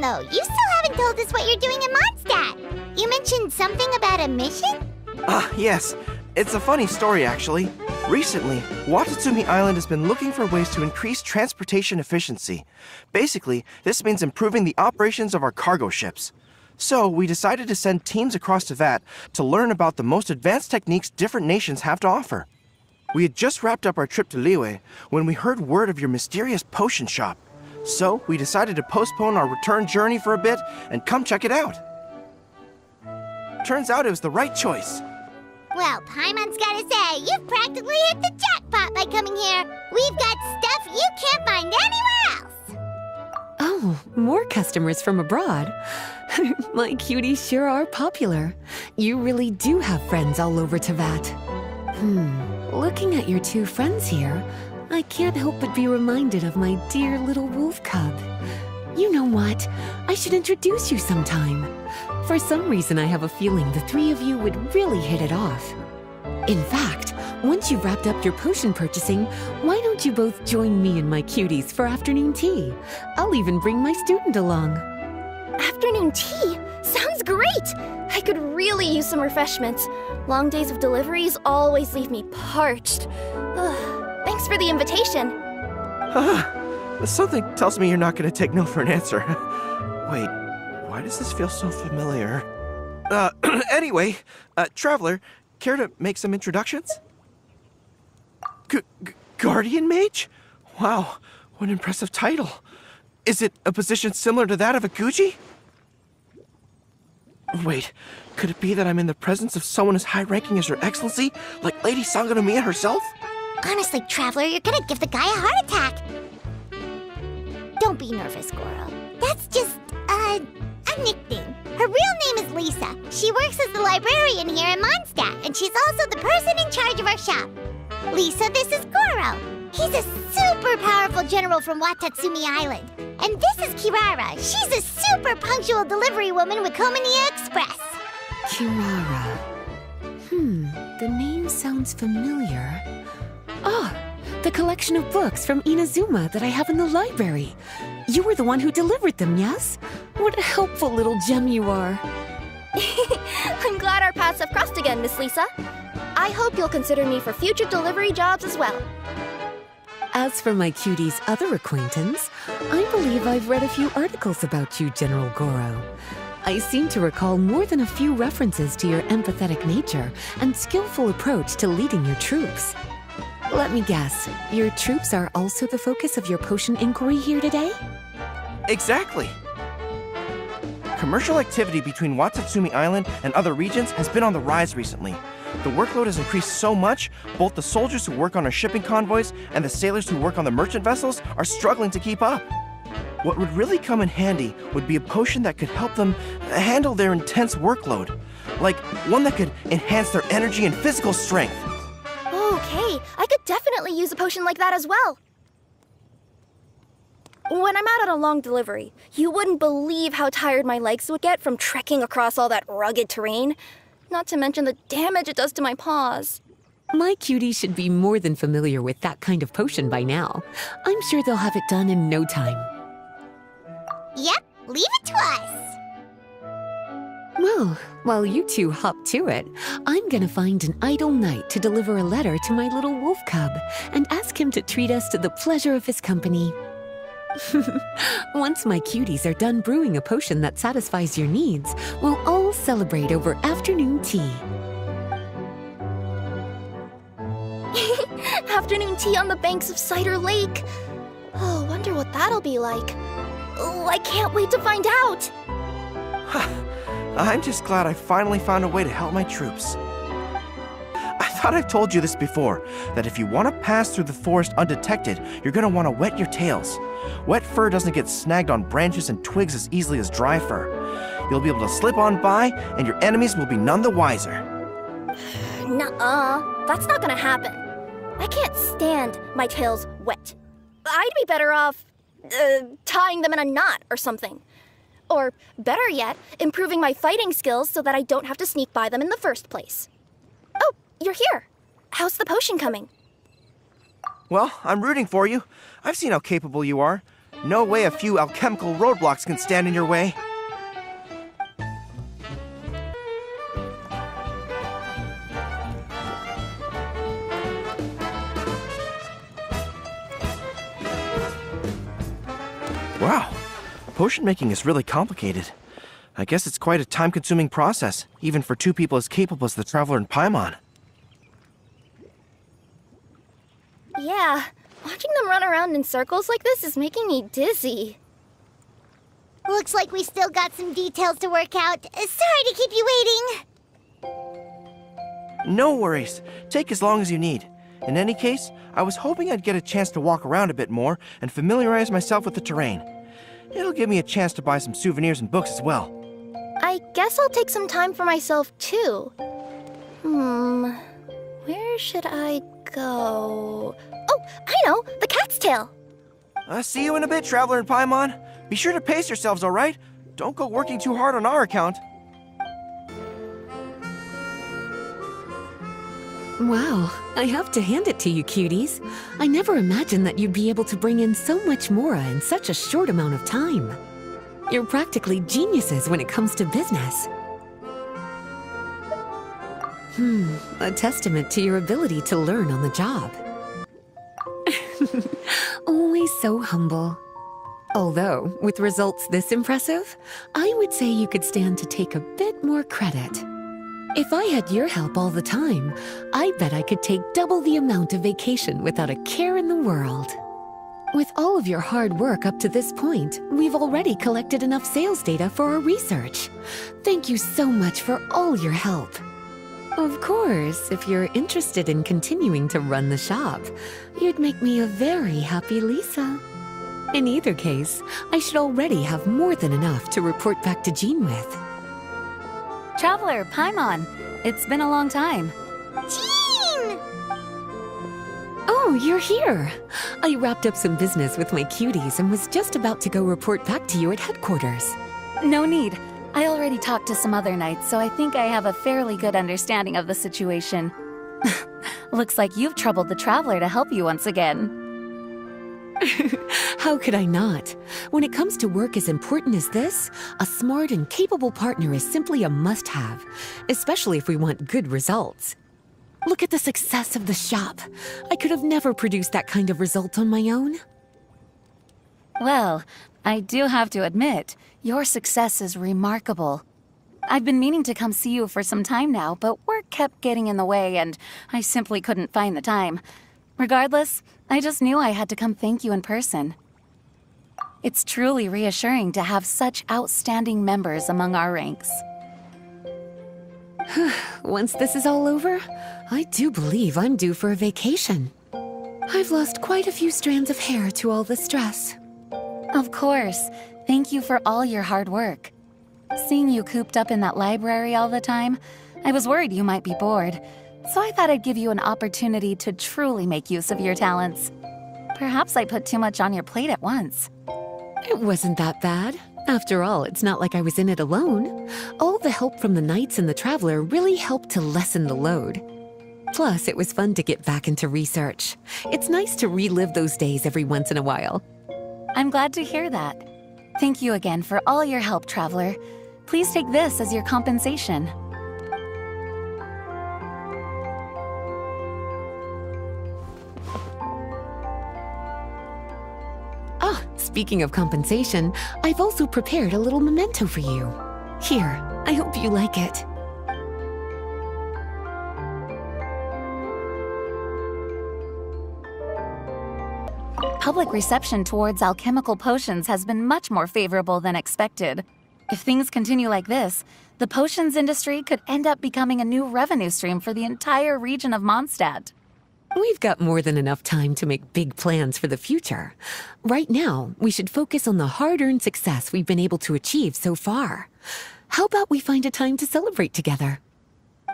Though, you still haven't told us what you're doing in Mondstadt. You mentioned something about a mission? Ah, yes. It's a funny story, actually. Recently, Watatsumi Island has been looking for ways to increase transportation efficiency. Basically, this means improving the operations of our cargo ships. So, we decided to send teams across Teyvat to learn about the most advanced techniques different nations have to offer. We had just wrapped up our trip to Liyue when we heard word of your mysterious potion shop. So, we decided to postpone our return journey for a bit and come check it out. Turns out it was the right choice. Well, Paimon's gotta say, you've practically hit the jackpot by coming here. We've got stuff you can't find anywhere else. Oh, more customers from abroad. My cuties sure are popular. You really do have friends all over Teyvat. Hmm, looking at your two friends here, I can't help but be reminded of my dear little wolf cub. You know what? I should introduce you sometime. For some reason, I have a feeling the three of you would really hit it off. In fact, once you've wrapped up your potion purchasing, why don't you both join me and my cuties for afternoon tea? I'll even bring my student along. Afternoon tea? Sounds great! I could really use some refreshments. Long days of deliveries always leave me parched. Ugh, thanks for the invitation. Something tells me you're not going to take no for an answer. Wait, why does this feel so familiar? Uh, anyway, uh, Traveler, care to make some introductions? G Guardian Mage? Wow, what an impressive title. Is it a position similar to that of a Guji? Wait, could it be that I'm in the presence of someone as high-ranking as Your Excellency, like Lady Sangonomiya herself? Honestly, Traveler, you're gonna give the guy a heart attack. Don't be nervous, Goro. That's just, uh, a nickname. Her real name is Lisa. She works as the librarian here in Mondstadt, and she's also the person in charge of our shop. Lisa, this is Goro. He's a super powerful general from Watatsumi Island. And this is Kirara. She's a super punctual delivery woman with Komaniya Express. Kirara. Hmm, the name sounds familiar. Ah, the collection of books from Inazuma that I have in the library. You were the one who delivered them, yes? What a helpful little gem you are. I'm glad our paths have crossed again, Miss Lisa. I hope you'll consider me for future delivery jobs as well. As for my cutie's other acquaintance, I believe I've read a few articles about you, General Goro. I seem to recall more than a few references to your empathetic nature and skillful approach to leading your troops. Let me guess, your troops are also the focus of your potion inquiry here today? Exactly. Commercial activity between Watatsumi Island and other regions has been on the rise recently. The workload has increased so much, both the soldiers who work on our shipping convoys and the sailors who work on the merchant vessels are struggling to keep up. What would really come in handy would be a potion that could help them handle their intense workload. Like one that could enhance their energy and physical strength. Okay, I could definitely use a potion like that as well. When I'm out on a long delivery, you wouldn't believe how tired my legs would get from trekking across all that rugged terrain. Not to mention the damage it does to my paws. My cutie should be more than familiar with that kind of potion by now. I'm sure they'll have it done in no time. Yep, leave it to us. Well, while you two hop to it, I'm gonna find an idle knight to deliver a letter to my little wolf cub and ask him to treat us to the pleasure of his company. Once my cuties are done brewing a potion that satisfies your needs, we'll all celebrate over afternoon tea. Afternoon tea on the banks of Cider Lake. Oh, wonder what that'll be like. Oh, I can't wait to find out. I'm just glad I finally found a way to help my troops. I thought I've told you this before, that if you want to pass through the forest undetected, you're going to want to wet your tails. Wet fur doesn't get snagged on branches and twigs as easily as dry fur. You'll be able to slip on by, and your enemies will be none the wiser. Nuh-uh, that's not gonna happen. I can't stand my tails wet. I'd be better off uh, tying them in a knot or something. Or, better yet, improving my fighting skills so that I don't have to sneak by them in the first place. Oh, you're here. How's the potion coming? Well, I'm rooting for you. I've seen how capable you are. No way a few alchemical roadblocks can stand in your way. Potion making is really complicated. I guess it's quite a time consuming process, even for two people as capable as the Traveler and Paimon. Yeah, watching them run around in circles like this is making me dizzy. Looks like we still got some details to work out. Uh, Sorry to keep you waiting. No worries. Take as long as you need. In any case, I was hoping I'd get a chance to walk around a bit more and familiarize myself with the terrain. It'll give me a chance to buy some souvenirs and books as well. I guess I'll take some time for myself too. Hmm, where should I go? Oh, I know, the cat's tail. Uh, see you in a bit, Traveler and Paimon. Be sure to pace yourselves, alright? Don't go working too hard on our account. Wow, I have to hand it to you, cuties. I never imagined that you'd be able to bring in so much Mora in such a short amount of time. You're practically geniuses when it comes to business. Hmm, a testament to your ability to learn on the job. Always so humble. Although, with results this impressive, I would say you could stand to take a bit more credit. If I had your help all the time, I bet I could take double the amount of vacation without a care in the world. With all of your hard work up to this point, we've already collected enough sales data for our research. Thank you so much for all your help. Of course, if you're interested in continuing to run the shop, you'd make me a very happy Lisa. In either case, I should already have more than enough to report back to Jean with. Traveler, Paimon, it's been a long time. Jean! Oh, you're here! I wrapped up some business with my cuties and was just about to go report back to you at headquarters. No need. I already talked to some other knights, so I think I have a fairly good understanding of the situation. Looks like you've troubled the Traveler to help you once again. How could I not? When it comes to work as important as this, a smart and capable partner is simply a must have, especially if we want good results. Look at the success of the shop. I could have never produced that kind of result on my own. Well, I do have to admit, your success is remarkable. I've been meaning to come see you for some time now, but work kept getting in the way and I simply couldn't find the time. Regardless, I just knew I had to come thank you in person. It's truly reassuring to have such outstanding members among our ranks. Once this is all over, I do believe I'm due for a vacation. I've lost quite a few strands of hair to all the stress. Of course. Thank you for all your hard work. Seeing you cooped up in that library all the time, I was worried you might be bored, so I thought I'd give you an opportunity to truly make use of your talents. Perhaps I put too much on your plate at once. It wasn't that bad. After all, it's not like I was in it alone. All the help from the Knights and the Traveler really helped to lessen the load. Plus, it was fun to get back into research. It's nice to relive those days every once in a while. I'm glad to hear that. Thank you again for all your help, Traveler. Please take this as your compensation. Ah, speaking of compensation, I've also prepared a little memento for you. Here, I hope you like it. Public reception towards alchemical potions has been much more favorable than expected. If things continue like this, the potions industry could end up becoming a new revenue stream for the entire region of Mondstadt. We've got more than enough time to make big plans for the future. Right now, we should focus on the hard earned success we've been able to achieve so far. How about we find a time to celebrate together?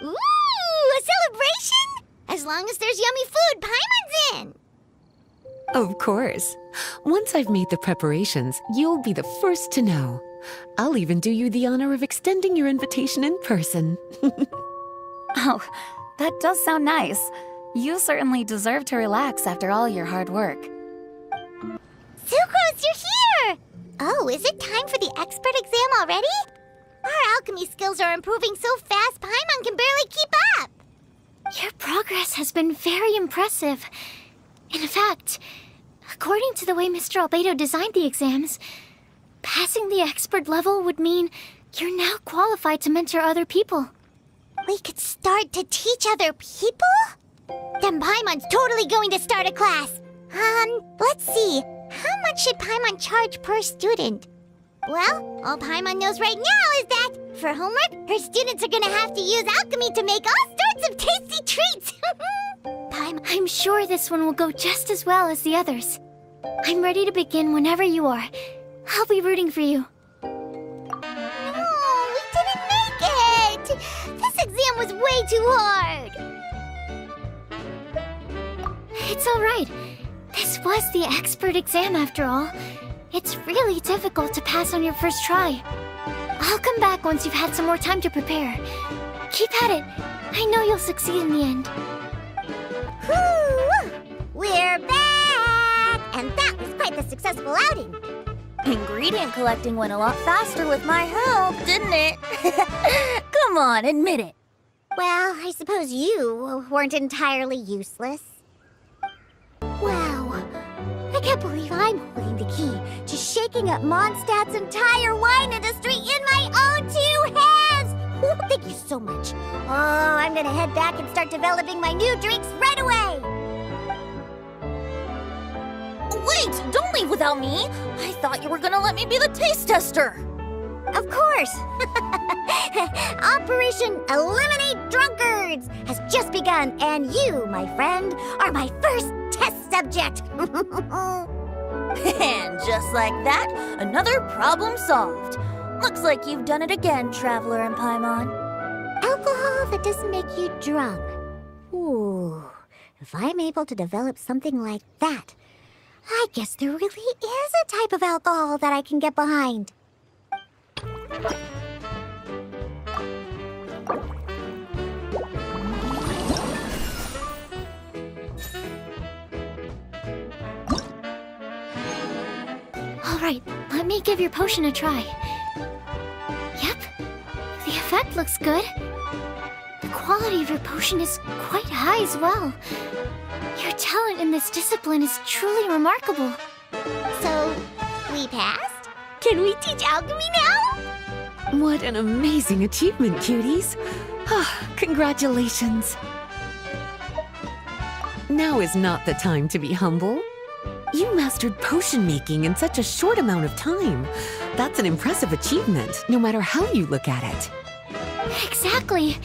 Ooh, a celebration? As long as there's yummy food, Paimon's in. Of course. Once I've made the preparations, you'll be the first to know. I'll even do you the honor of extending your invitation in person. oh, that does sound nice. You certainly deserve to relax after all your hard work. Sucrose, you're here! Oh, is it time for the expert exam already? Our alchemy skills are improving so fast, Paimon can barely keep up. Your progress has been very impressive. In fact, according to the way Mr. Albedo designed the exams, passing the expert level would mean you're now qualified to mentor other people. We could start to teach other people? Then Paimon's totally going to start a class. Um, let's see. How much should Paimon charge per student? Well, all Paimon knows right now is that, for homework, her students are gonna have to use alchemy to make all sorts of tasty treats. Paimon, I'm sure this one will go just as well as the others. I'm ready to begin whenever you are. I'll be rooting for you. Oh, we didn't make it! This exam was way too hard! It's alright. This was the expert exam after all. It's really difficult to pass on your first try. I'll come back once you've had some more time to prepare. Keep at it. I know you'll succeed in the end. Whew! We're back! And that was quite the successful outing. Ingredient collecting went a lot faster with my help, didn't it? Come on, admit it. Well, I suppose you weren't entirely useless. I can't believe I'm holding the key to shaking up Mondstadt's entire wine industry in my own two hands! Thank you so much. Oh, I'm gonna head back and start developing my new drinks right away! Wait, don't leave without me. I thought you were gonna let me be the taste tester. Of course! Operation Eliminate Drunkards has just begun, and you, my friend, are my first test subject! and just like that, another problem solved. Looks like you've done it again, Traveler and Paimon. Alcohol that doesn't make you drunk. Ooh, if I'm able to develop something like that, I guess there really is a type of alcohol that I can get behind. Alright, let me give your potion a try. Yep, the effect looks good. The quality of your potion is quite high as well. Your talent in this discipline is truly remarkable. So, we passed? Can we teach alchemy now? What an amazing achievement, cuties. Ah, Congratulations. Now is not the time to be humble. You mastered potion making in such a short amount of time. That's an impressive achievement, no matter how you look at it. Exactly.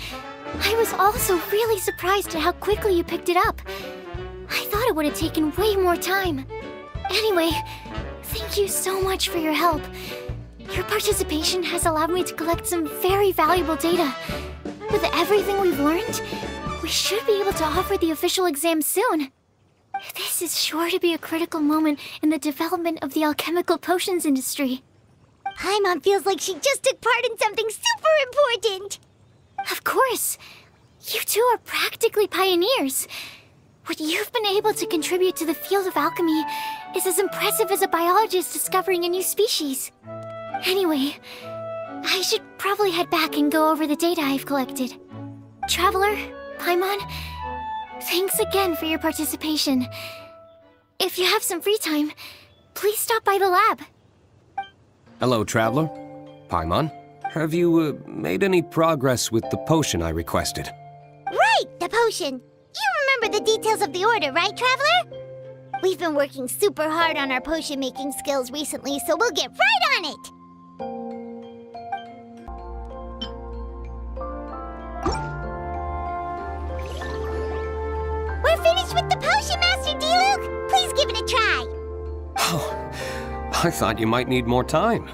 I was also really surprised at how quickly you picked it up. I thought it would have taken way more time. Anyway, thank you so much for your help. Your participation has allowed me to collect some very valuable data. With everything we've learned, we should be able to offer the official exam soon. This is sure to be a critical moment in the development of the alchemical potions industry. Paimon feels like she just took part in something super important. Of course. You two are practically pioneers. What you've been able to contribute to the field of alchemy is as impressive as a biologist discovering a new species. Anyway, I should probably head back and go over the data I've collected. Traveler, Paimon, thanks again for your participation. If you have some free time, please stop by the lab. Hello, Traveler. Paimon, have you uh, made any progress with the potion I requested? Right, the potion. You remember the details of the order, right, Traveler? We've been working super hard on our potion making skills recently, so we'll get right on it. We're finished with the potion, Master Diluc. Please give it a try. Oh, I thought you might need more time.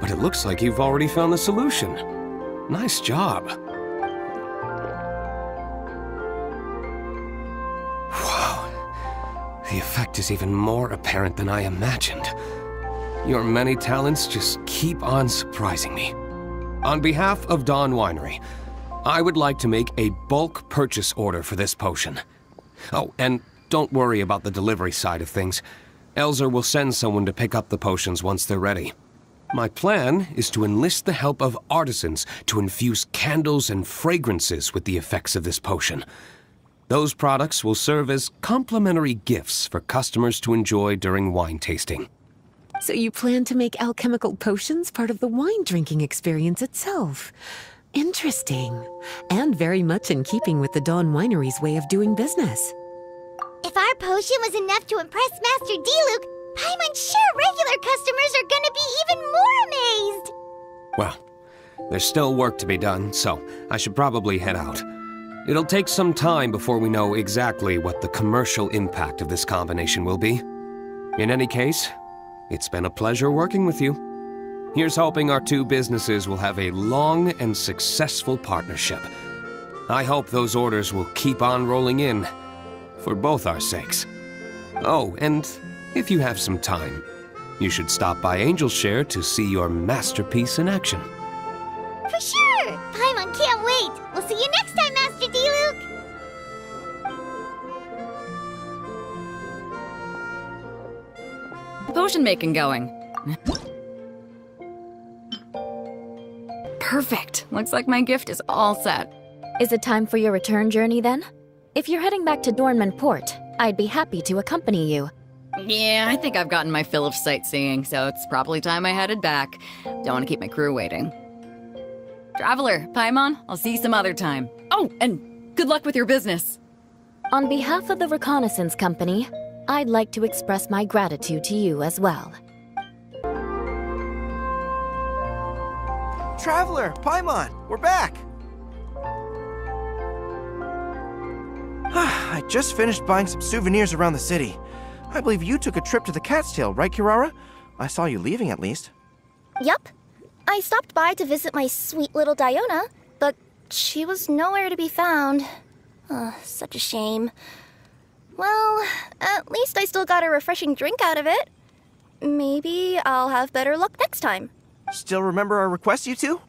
But it looks like you've already found the solution. Nice job. The effect is even more apparent than I imagined. Your many talents just keep on surprising me. On behalf of Dawn Winery, I would like to make a bulk purchase order for this potion. Oh, and don't worry about the delivery side of things. Elzer will send someone to pick up the potions once they're ready. My plan is to enlist the help of artisans to infuse candles and fragrances with the effects of this potion. Those products will serve as complimentary gifts for customers to enjoy during wine tasting. So you plan to make alchemical potions part of the wine drinking experience itself. Interesting. And very much in keeping with the Dawn Winery's way of doing business. If our potion was enough to impress Master Diluc, Paimon's sure regular customers are gonna be even more amazed! Well, there's still work to be done, so I should probably head out. It'll take some time before we know exactly what the commercial impact of this combination will be. In any case, it's been a pleasure working with you. Here's hoping our two businesses will have a long and successful partnership. I hope those orders will keep on rolling in, for both our sakes. Oh, and if you have some time, you should stop by Angel's Share to see your masterpiece in action. Potion making going. Perfect. Looks like my gift is all set. Is it time for your return journey then? If you're heading back to Dornman Port, I'd be happy to accompany you. Yeah, I think I've gotten my fill of sightseeing, so it's probably time I headed back. Don't want to keep my crew waiting. Traveler, Paimon, I'll see you some other time. Oh, and good luck with your business. On behalf of the Reconnaissance Company, I'd like to express my gratitude to you as well. Traveler, Paimon, we're back! I just finished buying some souvenirs around the city. I believe you took a trip to the Cat's Tail, right, Kirara? I saw you leaving at least. Yup. I stopped by to visit my sweet little Diona, but she was nowhere to be found. Uh, such a shame. Well, at least I still got a refreshing drink out of it. Maybe I'll have better luck next time. Still remember our request, you two?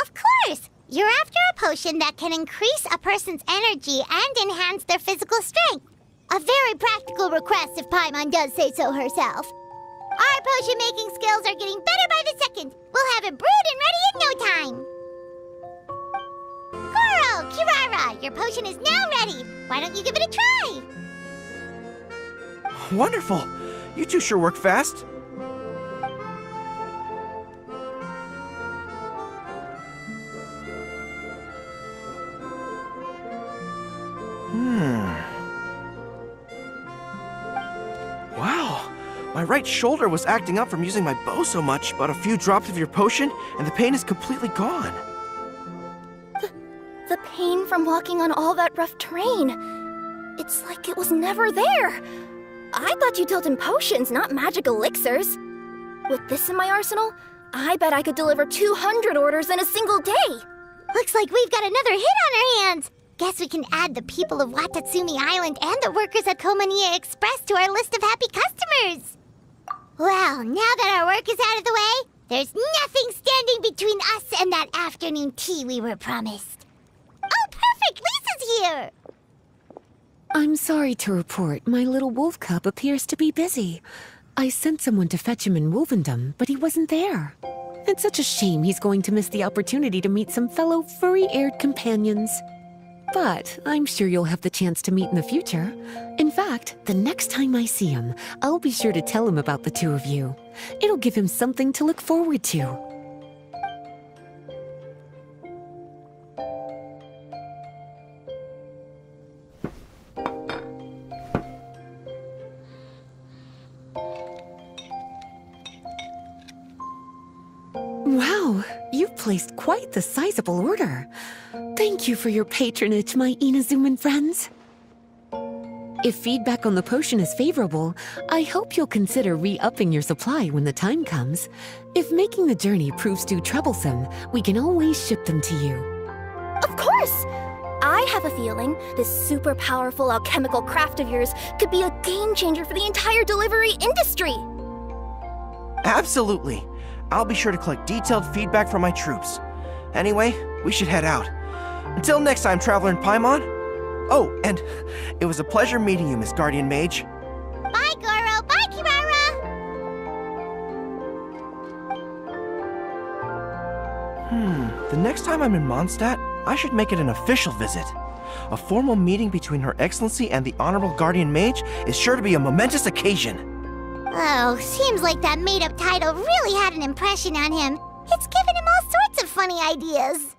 Of course! You're after a potion that can increase a person's energy and enhance their physical strength. A very practical request if Paimon does say so herself. Our potion making skills are getting better by the second. We'll have it brewed and ready in no time. Goro, Kirara, your potion is now ready. Why don't you give it a try? Wonderful. You two sure work fast. Hmm. Wow. My right shoulder was acting up from using my bow so much, but a few drops of your potion, and the pain is completely gone. The pain from walking on all that rough terrain. It's like it was never there. I thought you dealt in potions, not magic elixirs. With this in my arsenal, I bet I could deliver 200 orders in a single day. Looks like we've got another hit on our hands. Guess we can add the people of Watatsumi Island and the workers at Komaniya Express to our list of happy customers. Well, now that our work is out of the way, there's nothing standing between us and that afternoon tea we were promised. Oh, perfect! Lisa's here! I'm sorry to report my little wolf cub appears to be busy. I sent someone to fetch him in Wolvendom, but he wasn't there. It's such a shame he's going to miss the opportunity to meet some fellow furry-aired companions. But I'm sure you'll have the chance to meet in the future. In fact, the next time I see him, I'll be sure to tell him about the two of you. It'll give him something to look forward to. Placed quite the sizable order. Thank you for your patronage, my Inazuman friends. If feedback on the potion is favorable, I hope you'll consider re-upping your supply when the time comes. If making the journey proves too troublesome, we can always ship them to you. Of course! I have a feeling this super powerful alchemical craft of yours could be a game changer for the entire delivery industry! Absolutely. I'll be sure to collect detailed feedback from my troops. Anyway, we should head out. Until next time, Traveler in Paimon. Oh, and it was a pleasure meeting you, Miss Guardian Mage. Bye, Goro! Bye, Kirara! Hmm, the next time I'm in Mondstadt, I should make it an official visit. A formal meeting between Her Excellency and the Honorable Guardian Mage is sure to be a momentous occasion. Oh, seems like that made-up title really had an impression on him. It's given him all sorts of funny ideas.